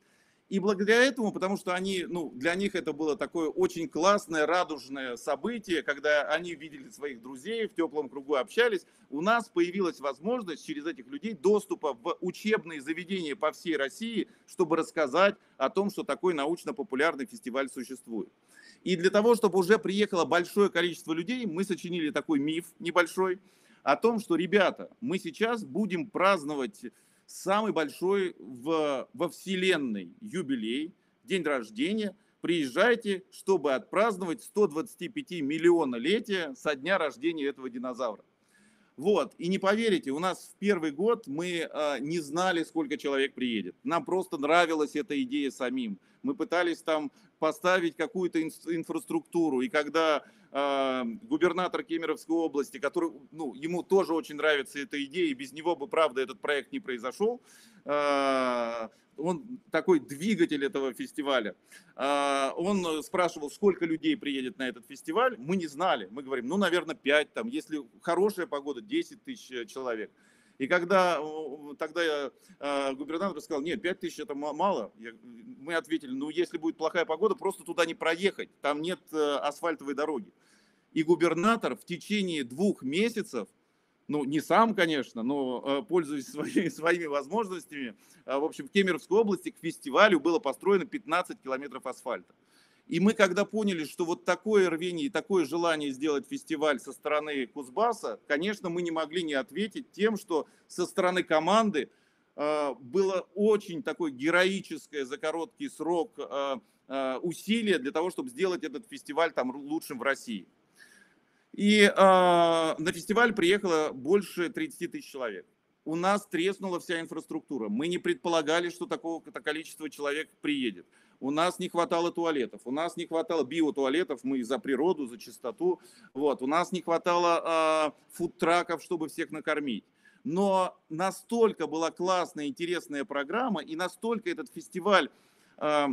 И благодаря этому, потому что они, ну, для них это было такое очень классное, радужное событие, когда они видели своих друзей, в теплом кругу общались, у нас появилась возможность через этих людей доступа в учебные заведения по всей России, чтобы рассказать о том, что такой научно-популярный фестиваль существует. И для того, чтобы уже приехало большое количество людей, мы сочинили такой миф небольшой о том, что, ребята, мы сейчас будем праздновать самый большой в, во Вселенной юбилей, день рождения. Приезжайте, чтобы отпраздновать 125 миллионолетия со дня рождения этого динозавра. Вот, и не поверите, у нас в первый год мы э, не знали, сколько человек приедет. Нам просто нравилась эта идея самим. Мы пытались там поставить какую-то инфраструктуру. И когда э, губернатор Кемеровской области, который, ну, ему тоже очень нравится эта идея, и без него бы, правда, этот проект не произошел, э, он такой двигатель этого фестиваля. Э, он спрашивал, сколько людей приедет на этот фестиваль. Мы не знали. Мы говорим, ну, наверное, 5, там, если хорошая погода, 10 тысяч человек. И когда тогда э, губернатор сказал, нет, 5 тысяч это мало, я, мы ответили, ну если будет плохая погода, просто туда не проехать, там нет э, асфальтовой дороги. И губернатор в течение двух месяцев, ну не сам, конечно, но э, пользуясь своими, своими возможностями, в общем, в Кемеровской области к фестивалю было построено 15 километров асфальта. И мы когда поняли, что вот такое рвение и такое желание сделать фестиваль со стороны Кузбасса, конечно, мы не могли не ответить тем, что со стороны команды э, было очень такое героическое за короткий срок э, э, усилие для того, чтобы сделать этот фестиваль там лучшим в России. И э, на фестиваль приехало больше 30 тысяч человек. У нас треснула вся инфраструктура. Мы не предполагали, что такого-то количества человек приедет у нас не хватало туалетов, у нас не хватало биотуалетов, мы за природу, за чистоту, вот, у нас не хватало э, фудтраков, чтобы всех накормить. Но настолько была классная, интересная программа, и настолько этот фестиваль э,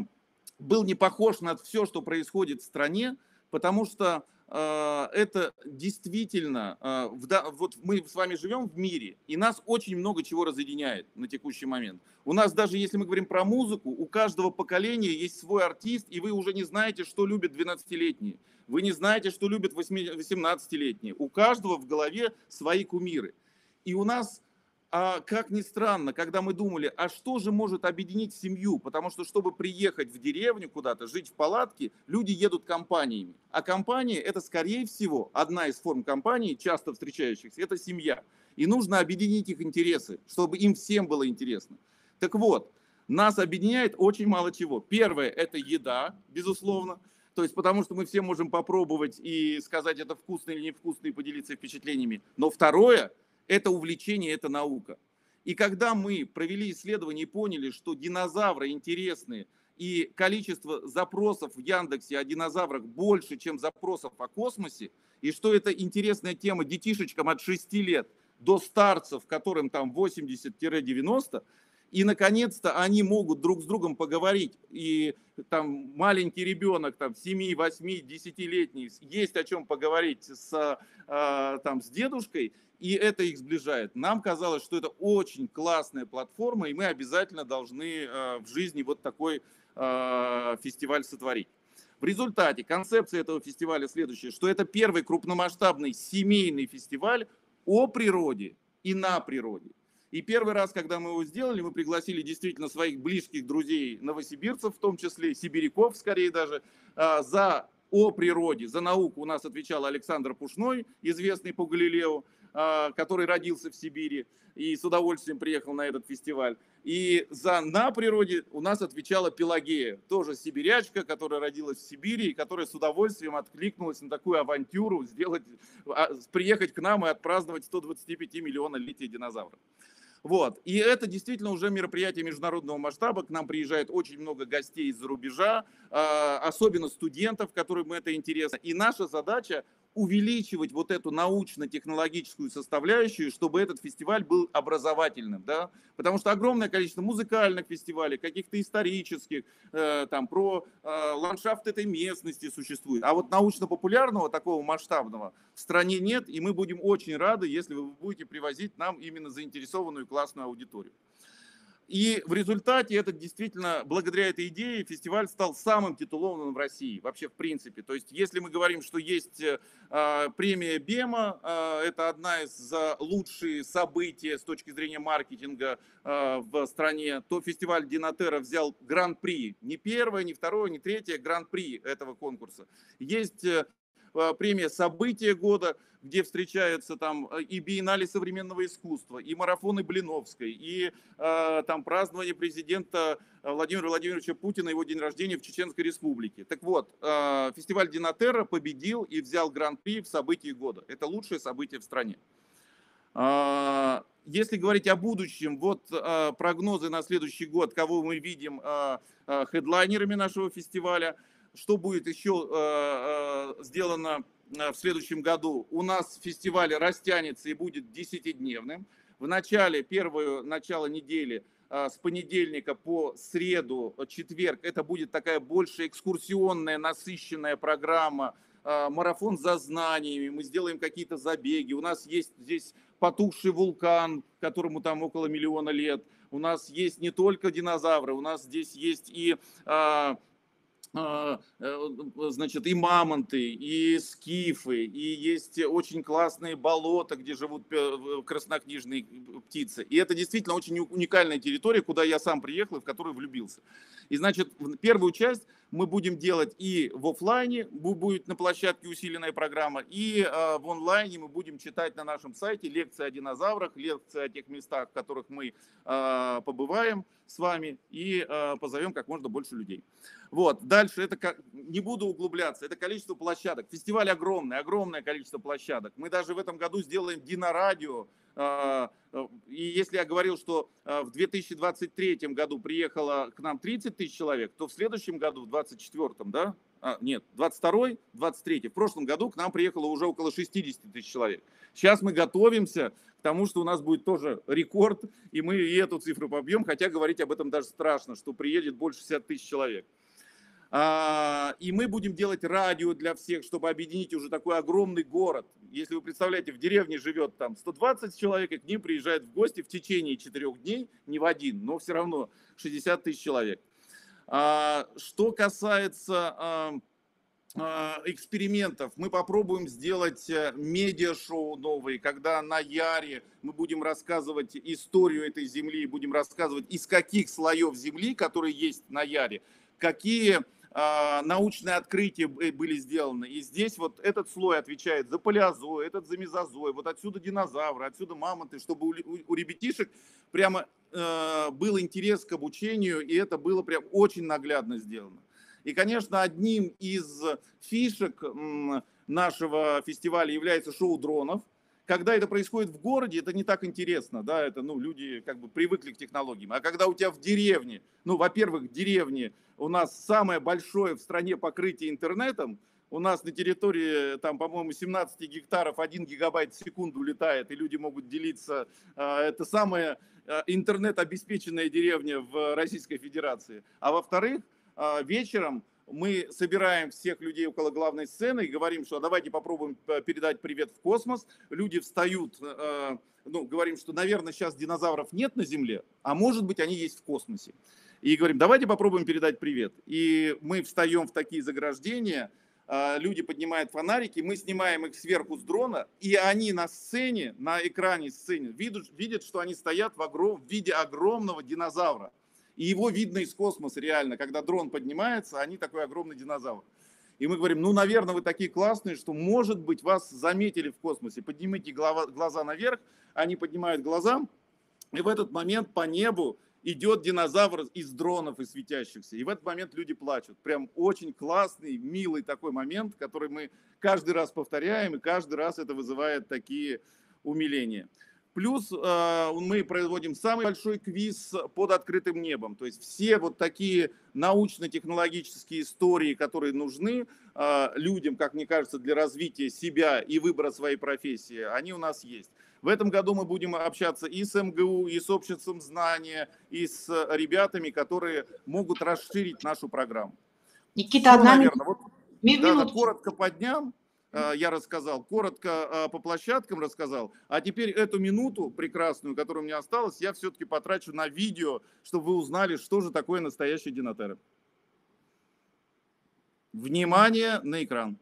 был не похож на все, что происходит в стране, потому что это действительно, а, вот мы с вами живем в мире, и нас очень много чего разъединяет на текущий момент. У нас даже, если мы говорим про музыку, у каждого поколения есть свой артист, и вы уже не знаете, что любят 12-летние. Вы не знаете, что любят 18-летние. У каждого в голове свои кумиры. И у нас а как ни странно, когда мы думали, а что же может объединить семью? Потому что, чтобы приехать в деревню куда-то, жить в палатке, люди едут компаниями. А компания – это, скорее всего, одна из форм компании, часто встречающихся, это семья. И нужно объединить их интересы, чтобы им всем было интересно. Так вот, нас объединяет очень мало чего. Первое – это еда, безусловно. То есть потому что мы все можем попробовать и сказать, это вкусно или невкусно, и поделиться впечатлениями. Но второе – это увлечение, это наука. И когда мы провели исследование и поняли, что динозавры интересны, и количество запросов в Яндексе о динозаврах больше, чем запросов о космосе, и что это интересная тема детишечкам от 6 лет до старцев, которым там 80-90, и, наконец-то, они могут друг с другом поговорить. И там маленький ребенок, там 7, 8, 10-летний, есть о чем поговорить с, а, там, с дедушкой, и это их сближает. Нам казалось, что это очень классная платформа, и мы обязательно должны а, в жизни вот такой а, фестиваль сотворить. В результате концепция этого фестиваля следующая, что это первый крупномасштабный семейный фестиваль о природе и на природе. И первый раз, когда мы его сделали, мы пригласили действительно своих близких друзей, новосибирцев, в том числе сибиряков, скорее даже, а, за о природе, за науку у нас отвечал Александр Пушной, известный по Галилео, а, который родился в Сибири и с удовольствием приехал на этот фестиваль. И за на природе у нас отвечала Пелагея, тоже сибирячка, которая родилась в Сибири и которая с удовольствием откликнулась на такую авантюру, сделать, а, приехать к нам и отпраздновать 125 миллиона летия динозавров. Вот. И это действительно уже мероприятие международного масштаба. К нам приезжает очень много гостей из-за рубежа, а, особенно студентов, которым это интересно. И наша задача увеличивать вот эту научно-технологическую составляющую, чтобы этот фестиваль был образовательным, да, потому что огромное количество музыкальных фестивалей, каких-то исторических, э, там, про э, ландшафт этой местности существует, а вот научно-популярного такого масштабного в стране нет, и мы будем очень рады, если вы будете привозить нам именно заинтересованную классную аудиторию. И в результате это действительно, благодаря этой идее, фестиваль стал самым титулованным в России, вообще в принципе. То есть если мы говорим, что есть э, премия БЕМа, э, это одна из э, лучших событий с точки зрения маркетинга э, в стране, то фестиваль Динатера взял гран-при. Не первое, не второе, не третье, гран-при этого конкурса. Есть э, премия «События года», где встречаются там э, и биеннале современного искусства, и марафоны Блиновской, и э, там празднование президента э, Владимира Владимировича Путина, его день рождения в Чеченской Республике. Так вот, э, фестиваль Динатера победил и взял гран-при в событии года. Это лучшее событие в стране. Э, если говорить о будущем, вот э, прогнозы на следующий год, кого мы видим э, э, хедлайнерами нашего фестиваля, что будет еще э, э, сделано Э, в следующем году у нас фестиваль растянется и будет десятидневным. В начале, первое начало недели, с понедельника по среду, четверг, это будет такая больше экскурсионная, насыщенная программа, марафон за знаниями, мы сделаем какие-то забеги. У нас есть здесь потухший вулкан, которому там около миллиона лет. У нас есть не только динозавры, у нас здесь есть и значит, и мамонты, и скифы, и есть очень классные болота, где живут краснокнижные птицы. И это действительно очень уникальная территория, куда я сам приехал и в которую влюбился. И, значит, первую часть мы будем делать и в офлайне, будет на площадке усиленная программа, и э, в онлайне мы будем читать на нашем сайте лекции о динозаврах, лекции о тех местах, в которых мы э, побываем с вами, и э, позовем как можно больше людей. Вот, дальше это как, не буду углубляться, это количество площадок. Фестиваль огромный, огромное количество площадок. Мы даже в этом году сделаем динорадио, а, э, и если я говорил, что э, в 2023 году приехало к нам 30 тысяч человек, то в следующем году, в 2024, да, а, нет, 22 23 в прошлом году к нам приехало уже около 60 тысяч человек. Сейчас мы готовимся к тому, что у нас будет тоже рекорд, и мы и эту цифру побьем, хотя говорить об этом даже страшно, что приедет больше 60 тысяч человек. А, и мы будем делать радио для всех, чтобы объединить уже такой огромный город. Если вы представляете, в деревне живет там 120 человек, и к ним приезжают в гости в течение четырех дней, не в один, но все равно 60 тысяч человек. А, что касается экспериментов мы попробуем сделать медиа-шоу новые, когда на Яре мы будем рассказывать историю этой земли, будем рассказывать, из каких слоев земли, которые есть на Яре, какие а, научные открытия были сделаны. И здесь вот этот слой отвечает за палеозой, этот за мезозой, вот отсюда динозавры, отсюда мамонты, чтобы у, у ребятишек прямо э, был интерес к обучению, и это было прям очень наглядно сделано. И, конечно, одним из фишек нашего фестиваля является шоу дронов. Когда это происходит в городе, это не так интересно, да, это, ну, люди как бы привыкли к технологиям. А когда у тебя в деревне, ну, во-первых, в деревне у нас самое большое в стране покрытие интернетом, у нас на территории, там, по-моему, 17 гектаров 1 гигабайт в секунду летает, и люди могут делиться. А, это самая а, интернет-обеспеченная деревня в Российской Федерации. А во-вторых, а, вечером мы собираем всех людей около главной сцены и говорим, что давайте попробуем э, передать привет в космос. Люди встают, э, ну, говорим, что, наверное, сейчас динозавров нет на Земле, а может быть, они есть в космосе. И говорим, давайте попробуем передать привет. И мы встаем в такие заграждения, э, люди поднимают фонарики, мы снимаем их сверху с дрона, и они на сцене, на экране сцены видят, видят что они стоят в, огром, в виде огромного динозавра. И его видно из космоса реально. Когда дрон поднимается, они такой огромный динозавр. И мы говорим, ну, наверное, вы такие классные, что, может быть, вас заметили в космосе. Поднимите глаза наверх, они поднимают глаза, и в этот момент по небу идет динозавр из дронов и светящихся. И в этот момент люди плачут. Прям очень классный, милый такой момент, который мы каждый раз повторяем, и каждый раз это вызывает такие умиления. Плюс э, мы производим самый большой квиз под открытым небом. То есть все вот такие научно-технологические истории, которые нужны э, людям, как мне кажется, для развития себя и выбора своей профессии, они у нас есть. В этом году мы будем общаться и с МГУ, и с обществом знания, и с ребятами, которые могут расширить нашу программу. Никита, Все, одна наверное, вот, да, да, коротко по дням. Э, я рассказал, коротко э, по площадкам рассказал, а теперь эту минуту прекрасную, которая у меня осталась, я все-таки потрачу на видео, чтобы вы узнали, что же такое настоящий динотеры. Внимание на экран.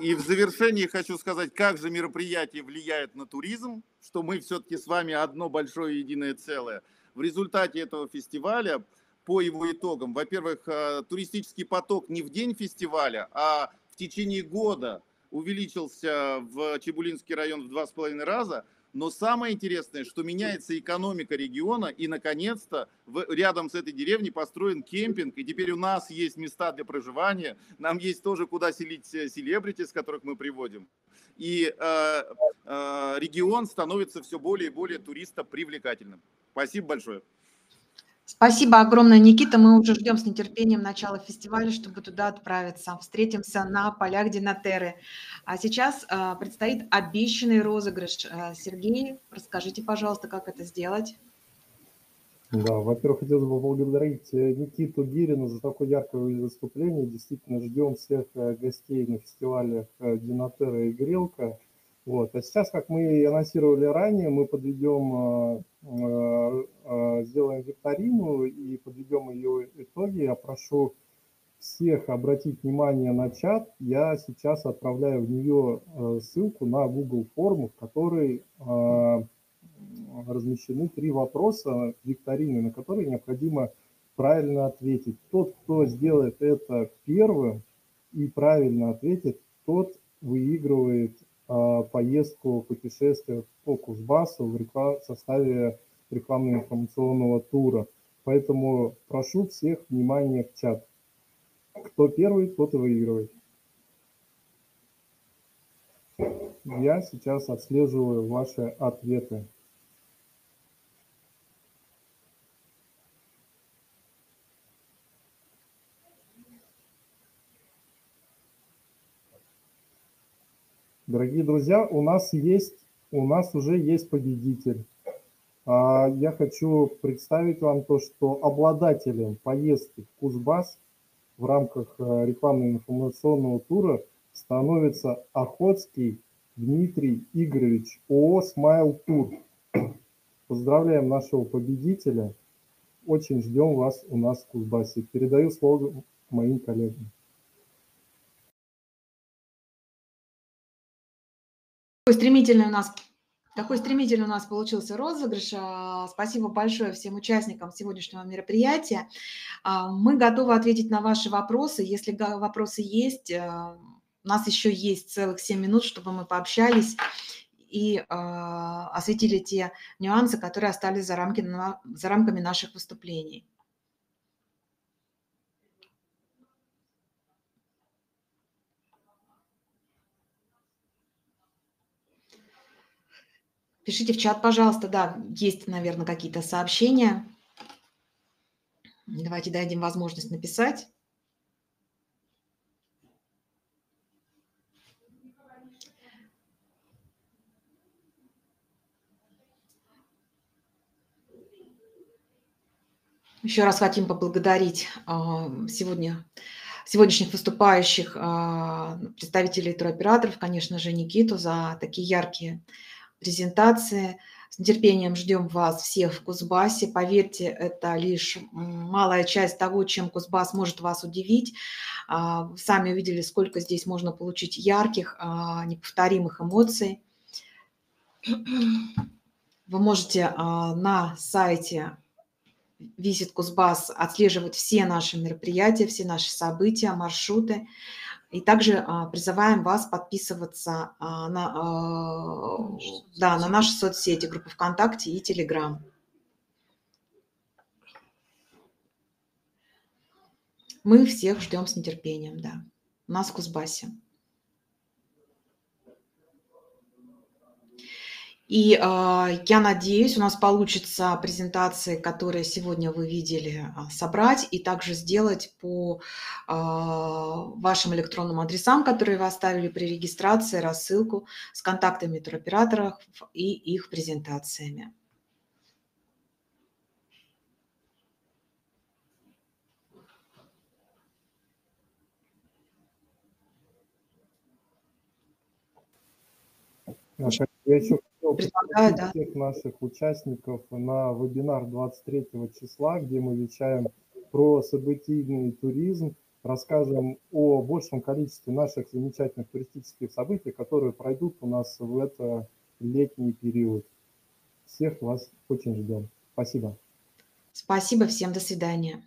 И в завершении хочу сказать, как же мероприятие влияет на туризм, что мы все-таки с вами одно большое единое целое. В результате этого фестиваля, по его итогам, во-первых, э, туристический поток не в день фестиваля, а в течение года увеличился в Чебулинский район в два с половиной раза – но самое интересное, что меняется экономика региона, и, наконец-то, рядом с этой деревней построен кемпинг, и теперь у нас есть места для проживания, нам есть тоже куда селить э, селебрити, с которых мы приводим. И э, э, регион становится все более и более туристопривлекательным. Спасибо большое. Спасибо огромное, Никита. Мы уже ждем с нетерпением начала фестиваля, чтобы туда отправиться. Встретимся на полях Динатеры. А сейчас э, предстоит обещанный розыгрыш. Э, Сергей, расскажите, пожалуйста, как это сделать. Да, во-первых, хотелось бы поблагодарить э, Никиту Гирина за такое яркое выступление. Действительно, ждем всех э, гостей на фестивалях э, Динатера и Грелка. Вот. А сейчас, как мы анонсировали ранее, мы подведем, сделаем викторину и подведем ее итоги. Я прошу всех обратить внимание на чат. Я сейчас отправляю в нее э, ссылку на Google форму, в которой размещены три вопроса викторины, на которые необходимо правильно ответить. Тот, кто сделает это первым и правильно ответит, тот выигрывает поездку, путешествие по Кузбассу в составе рекламно-информационного тура. Поэтому прошу всех внимания в чат. Кто первый, тот и выигрывает. Я сейчас отслеживаю ваши ответы. Дорогие друзья, у нас есть, у нас уже есть победитель. А, я хочу представить вам то, что обладателем поездки в Кузбасс в рамках э, рекламно-информационного тура становится Охотский Дмитрий Игоревич ООО «Смайл Тур». Поздравляем нашего победителя. Очень ждем вас у нас в Кузбассе. Передаю слово моим коллегам. Такой стремительный у нас такой стремительный у нас получился розыгрыш. А, спасибо большое всем участникам сегодняшнего мероприятия. А, мы готовы ответить на ваши вопросы. Если вопросы есть, э, у нас еще есть целых 7 минут, чтобы мы пообщались и а, осветили те нюансы, которые остались за, рамки, за рамками наших выступлений. Пишите в чат, пожалуйста. Да, есть, наверное, какие-то сообщения. Давайте дадим возможность написать. Еще раз хотим поблагодарить а, сегодня сегодняшних выступающих а, представителей туроператоров, конечно же, Никиту за такие яркие презентации. С нетерпением ждем вас всех в Кузбассе. Поверьте, это лишь малая часть того, чем Кузбасс может вас удивить. А, сами увидели, сколько здесь можно получить ярких, а, неповторимых эмоций. Вы можете а, на сайте Visit Кузбасс отслеживать все наши мероприятия, все наши события, маршруты. И также а, призываем вас подписываться а, на, а, да, на наши соцсети, группы ВКонтакте и Телеграм. Мы всех ждем с нетерпением, да. У нас в Кузбассе. И э, я надеюсь, у нас получится презентации, которые сегодня вы видели, а, собрать и также сделать по э, вашим электронным адресам, которые вы оставили при регистрации, рассылку с контактами туроператоров и их презентациями. Я еще Предлагаю, да. всех наших участников на вебинар 23 числа, где мы вещаем про событийный туризм, расскажем о большем количестве наших замечательных туристических событий, которые пройдут у нас в этот летний период. Всех вас очень ждем. Спасибо. Спасибо всем. До свидания.